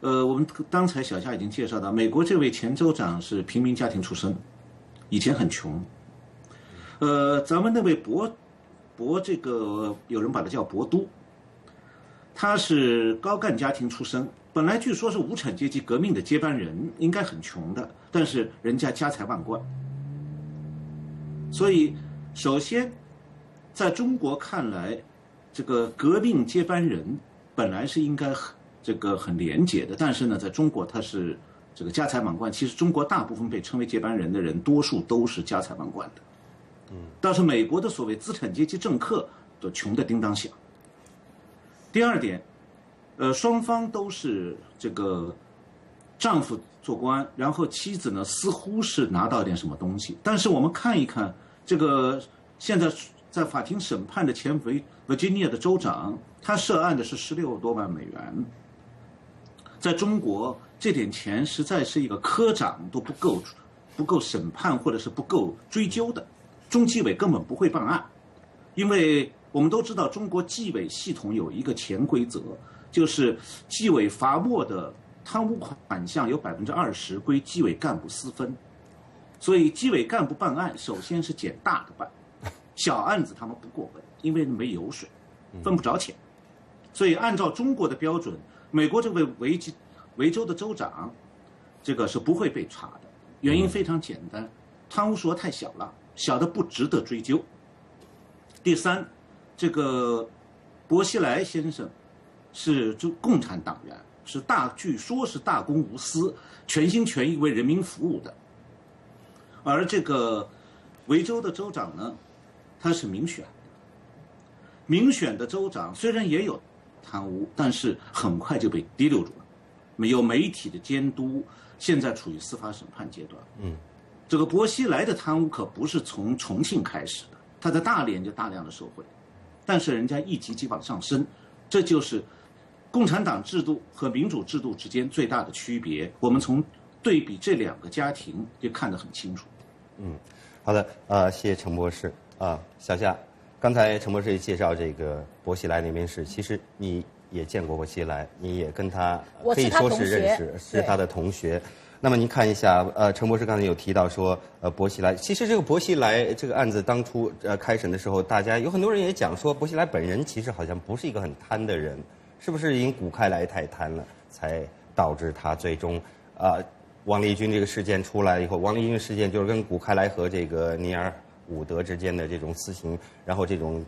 呃，我们刚才小夏已经介绍到，美国这位前州长是平民家庭出身，以前很穷。呃，咱们那位博博这个有人把他叫博都。他是高干家庭出身，本来据说是无产阶级革命的接班人，应该很穷的，但是人家家财万贯。所以，首先，在中国看来，这个革命接班人本来是应该很这个很廉洁的，但是呢，在中国他是这个家财万贯。其实中国大部分被称为接班人的人，多数都是家财万贯的。嗯，但是美国的所谓资产阶级政客都穷得叮当响。第二点，呃，双方都是这个丈夫做官，然后妻子呢似乎是拿到点什么东西。但是我们看一看这个现在在法庭审判的前维维吉尼亚的州长，他涉案的是十六多万美元。在中国，这点钱实在是一个科长都不够不够审判或者是不够追究的，中纪委根本不会办案，因为。我们都知道，中国纪委系统有一个潜规则，就是纪委罚没的贪污款项有百分之二十归纪委干部私分，所以纪委干部办案首先是捡大的办，小案子他们不过问，因为没油水，分不着钱。所以按照中国的标准，美国这位维吉维州的州长，这个是不会被查的，原因非常简单，贪污数额太小了，小的不值得追究。第三。这个薄熙来先生是中共产党员，是大据说是大公无私，全心全意为人民服务的。而这个维州的州长呢，他是民选的，民选的州长虽然也有贪污，但是很快就被提溜住了，没有媒体的监督，现在处于司法审判阶段。嗯，这个薄熙来的贪污可不是从重庆开始的，他在大连就大量的受贿。但是人家一级级往上升，这就是共产党制度和民主制度之间最大的区别。我们从对比这两个家庭就看得很清楚。嗯，好的，呃，谢谢陈博士啊，小夏，刚才陈博士介绍这个薄熙来那边是，其实你也见过薄熙来，你也跟他可以说是认识，是他的同学。那么您看一下，呃，陈博士刚才有提到说，呃，薄熙来，其实这个薄熙来这个案子当初呃开审的时候，大家有很多人也讲说，薄熙来本人其实好像不是一个很贪的人，是不是因古开来太贪了，才导致他最终，啊，王立军这个事件出来以后，王立军事件就是跟古开来和这个尼尔伍德之间的这种私情，然后这种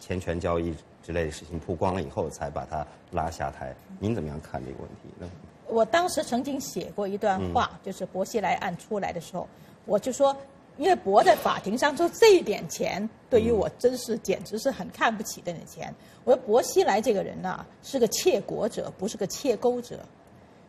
钱权交易之类的事情曝光了以后，才把他拉下台。您怎么样看这个问题呢？我当时曾经写过一段话，就是薄熙来案出来的时候，我就说，因为薄在法庭上说这一点钱，对于我真是简直是很看不起的点钱。我说薄熙来这个人呢，是个窃国者，不是个窃钩者。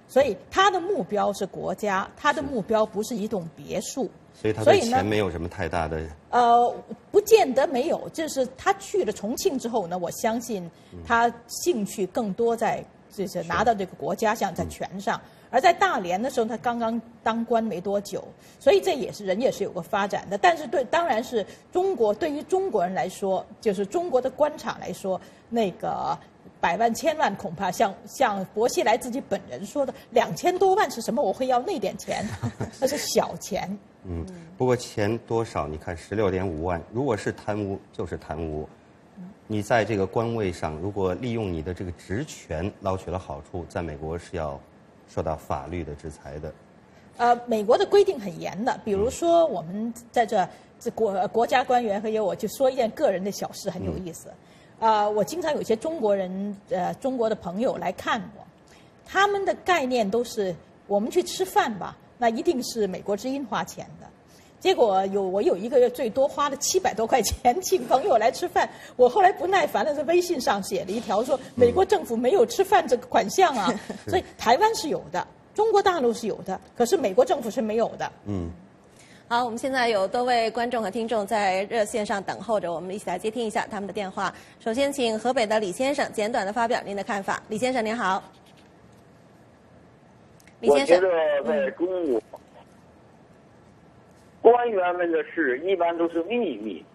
所以他的目标是国家，他的目标不是一栋别墅。所以他对钱没有什么太大的。呃，不见得没有，就是他去了重庆之后呢，我相信他兴趣更多在就是拿到这个国家像在权上。而在大连的时候，他刚刚当官没多久，所以这也是人也是有个发展的。但是对，当然是中国对于中国人来说，就是中国的官场来说，那个百万千万恐怕像像薄熙来自己本人说的，两千多万是什么？我会要那点钱，*laughs* 那是小钱。嗯，不过钱多少？你看十六点五万，如果是贪污就是贪污。你在这个官位上，如果利用你的这个职权捞取了好处，在美国是要。受到法律的制裁的，呃，美国的规定很严的。比如说，我们在这这国国家官员和有我就说一件个人的小事，很有意思。啊，我经常有些中国人呃中国的朋友来看我，他们的概念都是我们去吃饭吧，那一定是美国之音花钱的。结果有我有一个月最多花了七百多块钱请朋友来吃饭，我后来不耐烦了，在微信上写了一条说美国政府没有吃饭这个款项啊，*laughs* 所以台湾是有的，中国大陆是有的，可是美国政府是没有的。嗯，好，我们现在有多位观众和听众在热线上等候着，我们一起来接听一下他们的电话。首先，请河北的李先生简短的发表您的看法。李先生您好。李先生，我觉得在中国。官员们的事一般都是秘密。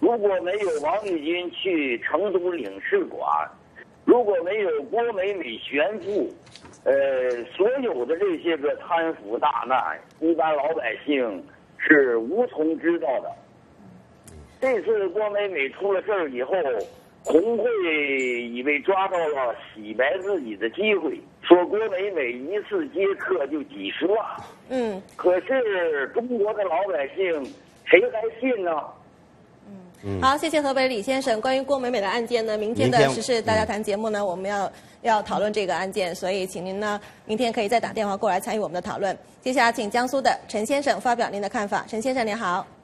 如果没有王立军去成都领事馆，如果没有郭美美悬浮，呃，所有的这些个贪腐大难，一般老百姓是无从知道的。这次郭美美出了事儿以后。红会以为抓到了洗白自己的机会，说郭美美一次接客就几十万。嗯，可是中国的老百姓谁还信呢？嗯，好，谢谢河北李先生。关于郭美美的案件呢，明天的时事大家谈节目呢，我们要要讨论这个案件，所以请您呢明天可以再打电话过来参与我们的讨论。接下来请江苏的陈先生发表您的看法。陈先生您好。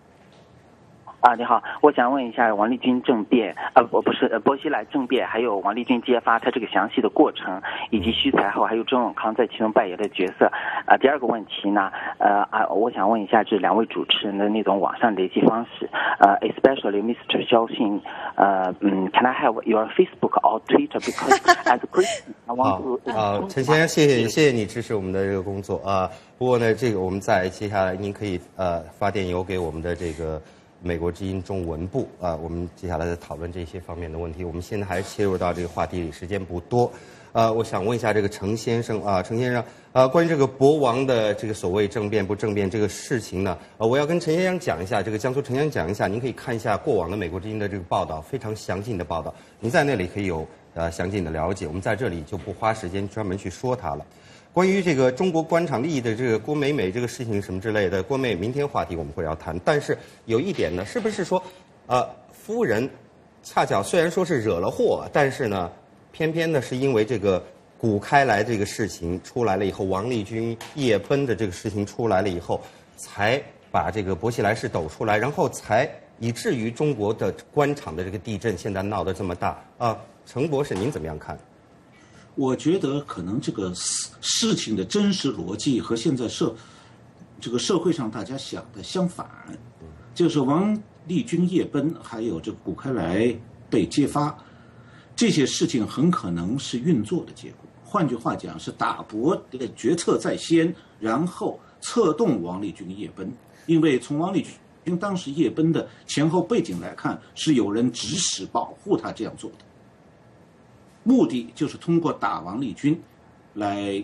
啊，你好，我想问一下王立军政变，呃，不不是，呃，薄熙来政变，还有王立军揭发他这个详细的过程，以及徐才厚还有周永康在其中扮演的角色。啊，第二个问题呢，呃啊，我想问一下这两位主持人的那种网上联系方式，呃，especially Mr. 肖信，呃，嗯，Can I have your Facebook or Twitter because *laughs* as Christian I want to 啊，*laughs* 陈先生，谢谢谢谢你支持我们的这个工作啊。不过呢，这个我们在接下来您可以呃发电邮给我们的这个。美国之音中文部啊，我们接下来再讨论这些方面的问题。我们现在还是切入到这个话题里，时间不多。呃，我想问一下这个程先生啊，程先生，呃，关于这个博王的这个所谓政变不政变这个事情呢，呃，我要跟陈先生讲一下，这个江苏陈先生讲一下，您可以看一下过往的美国之音的这个报道，非常详尽的报道，您在那里可以有呃详尽的了解。我们在这里就不花时间专门去说它了。关于这个中国官场利益的这个郭美美这个事情什么之类的，郭美美明天话题我们会要谈。但是有一点呢，是不是说，呃，夫人恰巧虽然说是惹了祸，但是呢，偏偏呢是因为这个古开来这个事情出来了以后，王立军夜奔的这个事情出来了以后，才把这个薄熙来是抖出来，然后才以至于中国的官场的这个地震现在闹得这么大啊。程博士，您怎么样看？我觉得可能这个事事情的真实逻辑和现在社这个社会上大家想的相反，就是王立军夜奔，还有这古开来被揭发，这些事情很可能是运作的结果。换句话讲，是打博的决策在先，然后策动王立军夜奔。因为从王立军当时夜奔的前后背景来看，是有人指使保护他这样做的。目的就是通过打王立军，来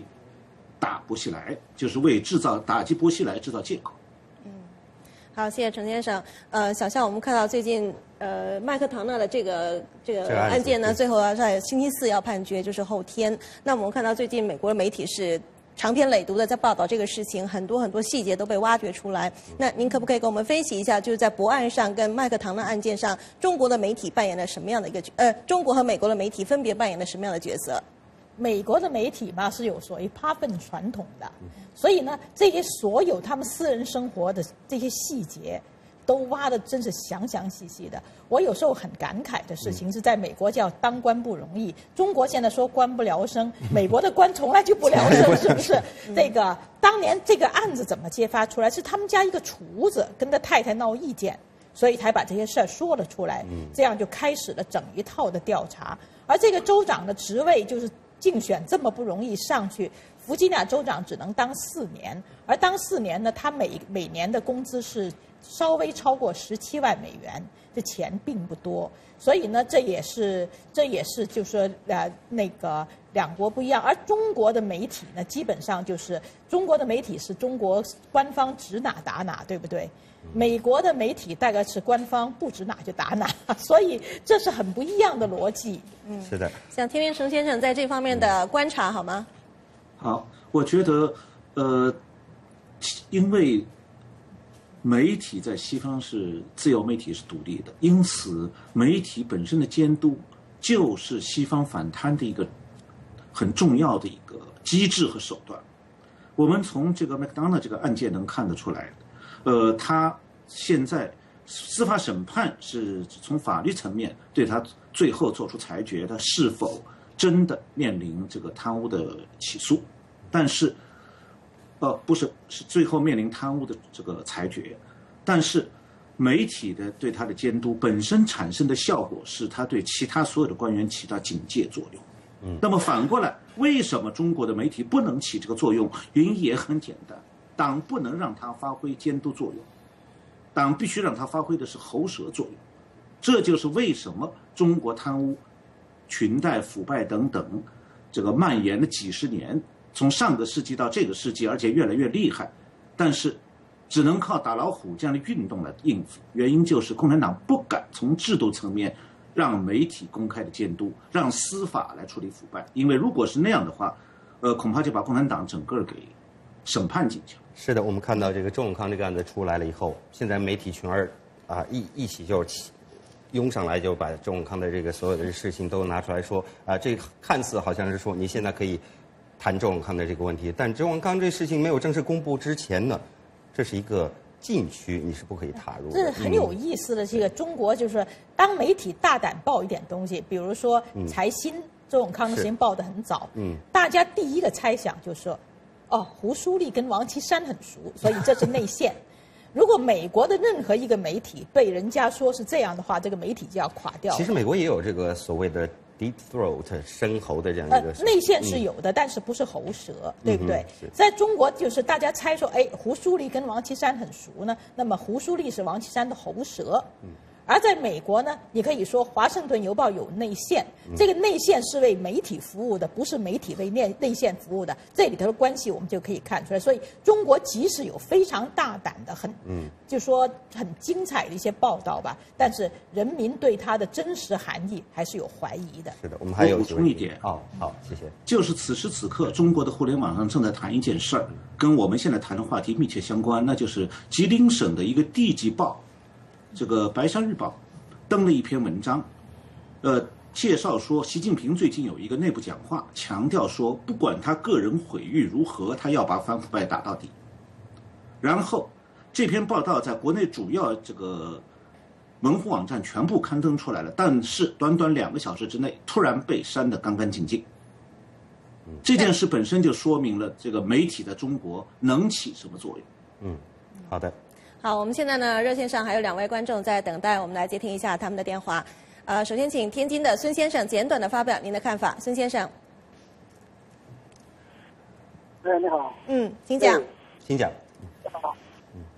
打薄熙来，就是为制造打击薄熙来制造借口。嗯，好，谢谢陈先生。呃，小夏，我们看到最近呃麦克唐纳的这个这个案件呢，最后要在星期四要判决，就是后天。那我们看到最近美国媒体是。长篇累牍的在报道这个事情，很多很多细节都被挖掘出来。那您可不可以给我们分析一下，就是在博案上跟麦克唐纳案件上，中国的媒体扮演了什么样的一个角？呃，中国和美国的媒体分别扮演了什么样的角色？美国的媒体嘛是有所谓趴分传统的，所以呢，这些所有他们私人生活的这些细节，都挖的真是详详细细的。我有时候很感慨的事情是在美国叫当官不容易，中国现在说官不聊生，美国的官从来就不聊生，*laughs* 是不是？这个当年这个案子怎么揭发出来？是他们家一个厨子跟他太太闹意见，所以才把这些事儿说了出来，这样就开始了整一套的调查。而这个州长的职位就是竞选这么不容易上去。弗吉尼亚州长只能当四年，而当四年呢，他每每年的工资是稍微超过十七万美元，这钱并不多。所以呢，这也是这也是就说呃那个两国不一样。而中国的媒体呢，基本上就是中国的媒体是中国官方指哪打哪，对不对？美国的媒体大概是官方不指哪就打哪，*laughs* 所以这是很不一样的逻辑。嗯，是的。像天元成先生在这方面的观察好吗？好，我觉得，呃，因为媒体在西方是自由媒体是独立的，因此媒体本身的监督就是西方反贪的一个很重要的一个机制和手段。我们从这个麦克当娜这个案件能看得出来，呃，他现在司法审判是从法律层面对他最后做出裁决，他是否？真的面临这个贪污的起诉，但是，呃，不是，是最后面临贪污的这个裁决，但是媒体的对他的监督本身产生的效果是，他对其他所有的官员起到警戒作用。嗯，那么反过来，为什么中国的媒体不能起这个作用？原因也很简单，党不能让他发挥监督作用，党必须让他发挥的是喉舌作用，这就是为什么中国贪污。裙带腐败等等，这个蔓延了几十年，从上个世纪到这个世纪，而且越来越厉害。但是，只能靠打老虎这样的运动来应付。原因就是共产党不敢从制度层面让媒体公开的监督，让司法来处理腐败。因为如果是那样的话，呃，恐怕就把共产党整个给审判进去了。是的，我们看到这个周永康这个案子出来了以后，现在媒体群儿啊一一起就起。拥上来就把周永康的这个所有的事情都拿出来说啊，这看似好像是说你现在可以谈周永康的这个问题，但周永康这事情没有正式公布之前呢，这是一个禁区，你是不可以踏入。这是很有意思的，这个中国就是当媒体大胆报一点东西，比如说财新周永康的事情报的很早，嗯，大家第一个猜想就是说，哦，胡舒立跟王岐山很熟，所以这是内线。*laughs* 如果美国的任何一个媒体被人家说是这样的话，这个媒体就要垮掉。其实美国也有这个所谓的 deep throat 深喉的这样一个。内线是有的，但是不是喉舌，对不对？在中国就是大家猜说，哎，胡舒立跟王岐山很熟呢，那么胡舒立是王岐山的喉舌。而在美国呢，你可以说《华盛顿邮报》有内线，这个内线是为媒体服务的，不是媒体为内内线服务的。这里头的关系我们就可以看出来。所以，中国即使有非常大胆的、很，就说很精彩的一些报道吧，但是人民对它的真实含义还是有怀疑的。是的，我们还有补充一点哦，好，谢谢。就是此时此刻，中国的互联网上正在谈一件事儿，跟我们现在谈的话题密切相关，那就是吉林省的一个地级报。这个《白山日报》登了一篇文章，呃，介绍说习近平最近有一个内部讲话，强调说不管他个人毁誉如何，他要把反腐败打到底。然后这篇报道在国内主要这个门户网站全部刊登出来了，但是短短两个小时之内突然被删得干干净净。这件事本身就说明了这个媒体在中国能起什么作用。嗯，好的。好，我们现在呢，热线上还有两位观众在等待，我们来接听一下他们的电话。呃，首先请天津的孙先生简短的发表您的看法，孙先生。哎，你好。嗯，请讲。请讲。好。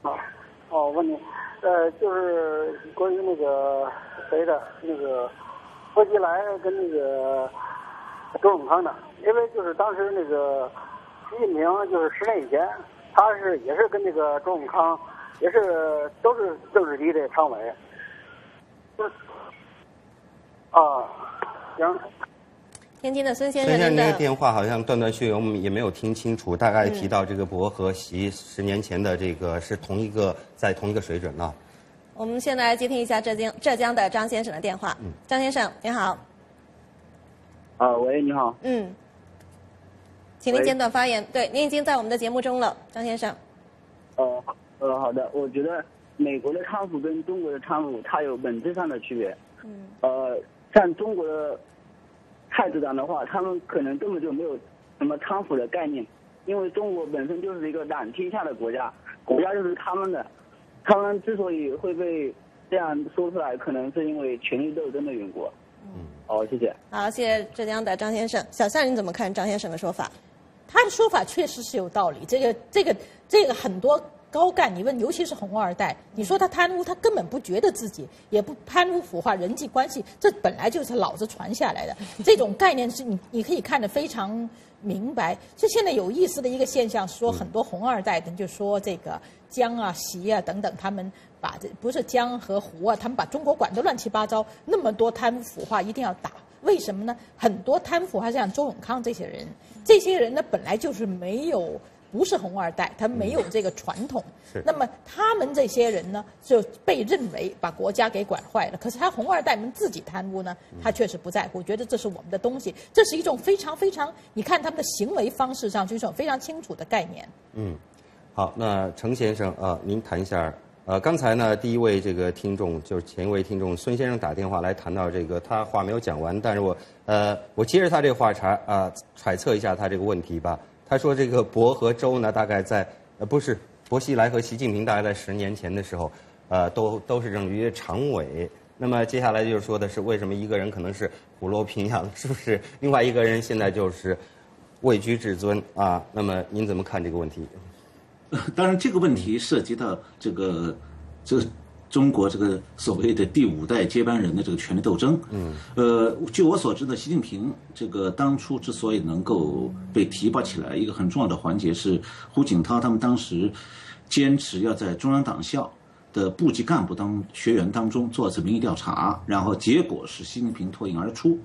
好。哦，我问你，呃，就是关于那个谁的，那个何其来跟那个周永康的，因为就是当时那个习近平就是十年以前，他是也是跟那个周永康。也是都是政治局的常委，啊，行。天津的孙先生，孙先生那个电话好像断断续续，我们也没有听清楚。大概提到这个博和习十年前的这个是同一个在同一个水准呢。我们先来接听一下浙江浙江的张先生的电话。嗯，张先生，您好。啊，喂，你好。嗯，请您简短发言。对，您已经在我们的节目中了，张先生。哦。呃，好的，我觉得美国的贪腐跟中国的贪腐，它有本质上的区别。嗯。呃，像中国的太子党的话，他们可能根本就没有什么贪腐的概念，因为中国本身就是一个党天下的国家，国家就是他们的。他们之所以会被这样说出来，可能是因为权力斗争的缘故。嗯。好，谢谢。好，谢谢浙江的张先生。小夏，你怎么看张先生的说法？他的说法确实是有道理。这个、这个、这个很多。高干，你问，尤其是红二代，你说他贪污，他根本不觉得自己也不贪污腐化人际关系，这本来就是老子传下来的 *laughs* 这种概念，是你你可以看得非常明白。就现在有意思的一个现象，说很多红二代的就说这个江啊、习啊等等，他们把这不是江和湖啊，他们把中国管得乱七八糟，那么多贪污腐化一定要打，为什么呢？很多贪腐还像周永康这些人，这些人呢本来就是没有。不是红二代，他没有这个传统。那么他们这些人呢，就被认为把国家给管坏了。可是他红二代们自己贪污呢，他确实不在乎，觉得这是我们的东西。这是一种非常非常，你看他们的行为方式上，就是一种非常清楚的概念。嗯，好，那程先生啊，您谈一下。呃，刚才呢，第一位这个听众就是前一位听众孙先生打电话来谈到这个，他话没有讲完，但是我呃，我接着他这个话茬啊，揣测一下他这个问题吧。他说：“这个博和周呢，大概在呃不是薄熙来和习近平，大概在十年前的时候，呃，都都是任于常委。那么接下来就是说的是，为什么一个人可能是虎落平阳，是不是？另外一个人现在就是位居至尊啊？那么您怎么看这个问题？当然，这个问题涉及到这个这。”中国这个所谓的第五代接班人的这个权力斗争，嗯，呃，据我所知的，习近平这个当初之所以能够被提拔起来，一个很重要的环节是胡锦涛他们当时坚持要在中央党校的部级干部当学员当中做一次民意调查，然后结果是习近平脱颖而出。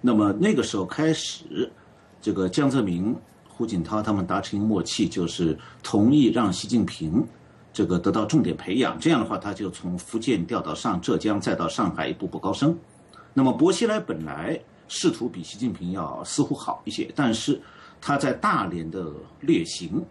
那么那个时候开始，这个江泽民、胡锦涛他们达成一个默契，就是同意让习近平。这个得到重点培养，这样的话，他就从福建调到上浙江，再到上海，一步步高升。那么薄熙来本来仕途比习近平要似乎好一些，但是他在大连的劣行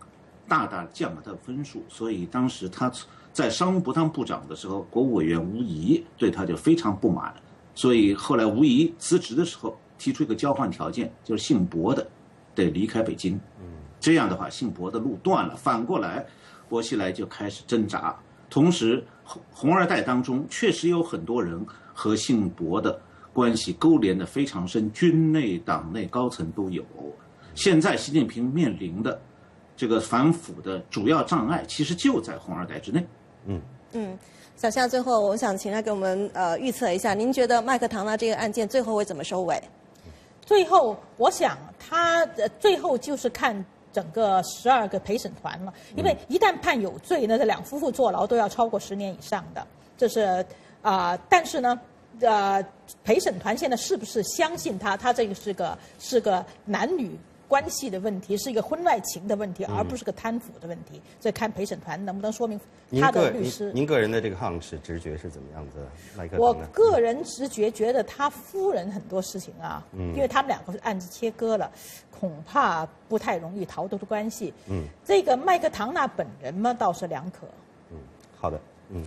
大大降了他的分数，所以当时他在商务部当部长的时候，国务委员吴仪对他就非常不满，所以后来吴仪辞职的时候提出一个交换条件，就是姓薄的得离开北京。嗯，这样的话，姓薄的路断了，反过来。薄熙来就开始挣扎，同时红红二代当中确实有很多人和姓薄的关系勾连的非常深，军内、党内高层都有。现在习近平面临的这个反腐的主要障碍，其实就在红二代之内。嗯嗯，小夏，最后我想请他给我们呃预测一下，您觉得麦克唐纳这个案件最后会怎么收尾？最后，我想他呃最后就是看。整个十二个陪审团嘛，因为一旦判有罪，那这两夫妇坐牢都要超过十年以上的，这是啊。但是呢，呃，陪审团现在是不是相信他？他这个是个是个男女。关系的问题是一个婚外情的问题，而不是个贪腐的问题。所以看陪审团能不能说明他的律师。您个人的这个 hunch 直觉是怎么样子？我个人直觉觉得他夫人很多事情啊，因为他们两个是案子切割了，恐怕不太容易逃脱的关系。嗯，这个麦克唐纳本人嘛，倒是两可。嗯，好的，嗯。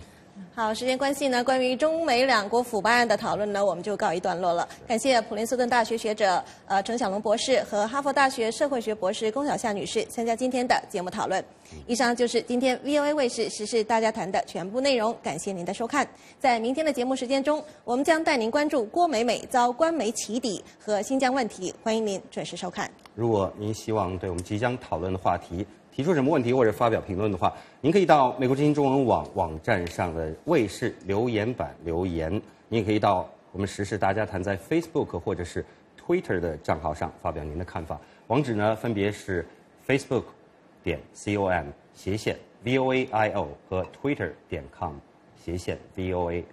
好，时间关系呢，关于中美两国腐败案的讨论呢，我们就告一段落了。感谢普林斯顿大学学者呃程小龙博士和哈佛大学社会学博士龚小夏女士参加今天的节目讨论。以上就是今天 VOA 卫视时事大家谈的全部内容，感谢您的收看。在明天的节目时间中，我们将带您关注郭美美遭官媒起底和新疆问题，欢迎您准时收看。如果您希望对我们即将讨论的话题，提出什么问题或者发表评论的话，您可以到美国之音中文网网站上的卫视留言板留言。您也可以到我们时事大家谈在 Facebook 或者是 Twitter 的账号上发表您的看法。网址呢分别是 Facebook 点 com 斜线 voaio 和 Twitter 点 com 斜线 voaio。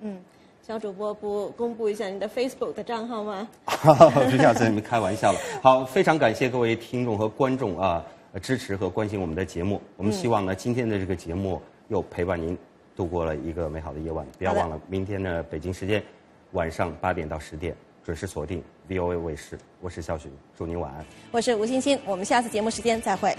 嗯，小主播不公布一下你的 Facebook 的账号吗？*laughs* 不要在你们开玩笑了。好，非常感谢各位听众和观众啊。支持和关心我们的节目，我们希望呢，今天的这个节目又陪伴您度过了一个美好的夜晚。不要忘了，明天的北京时间晚上八点到十点准时锁定 VOA 卫视。我是肖雪，祝您晚安。我是吴欣欣，我们下次节目时间再会。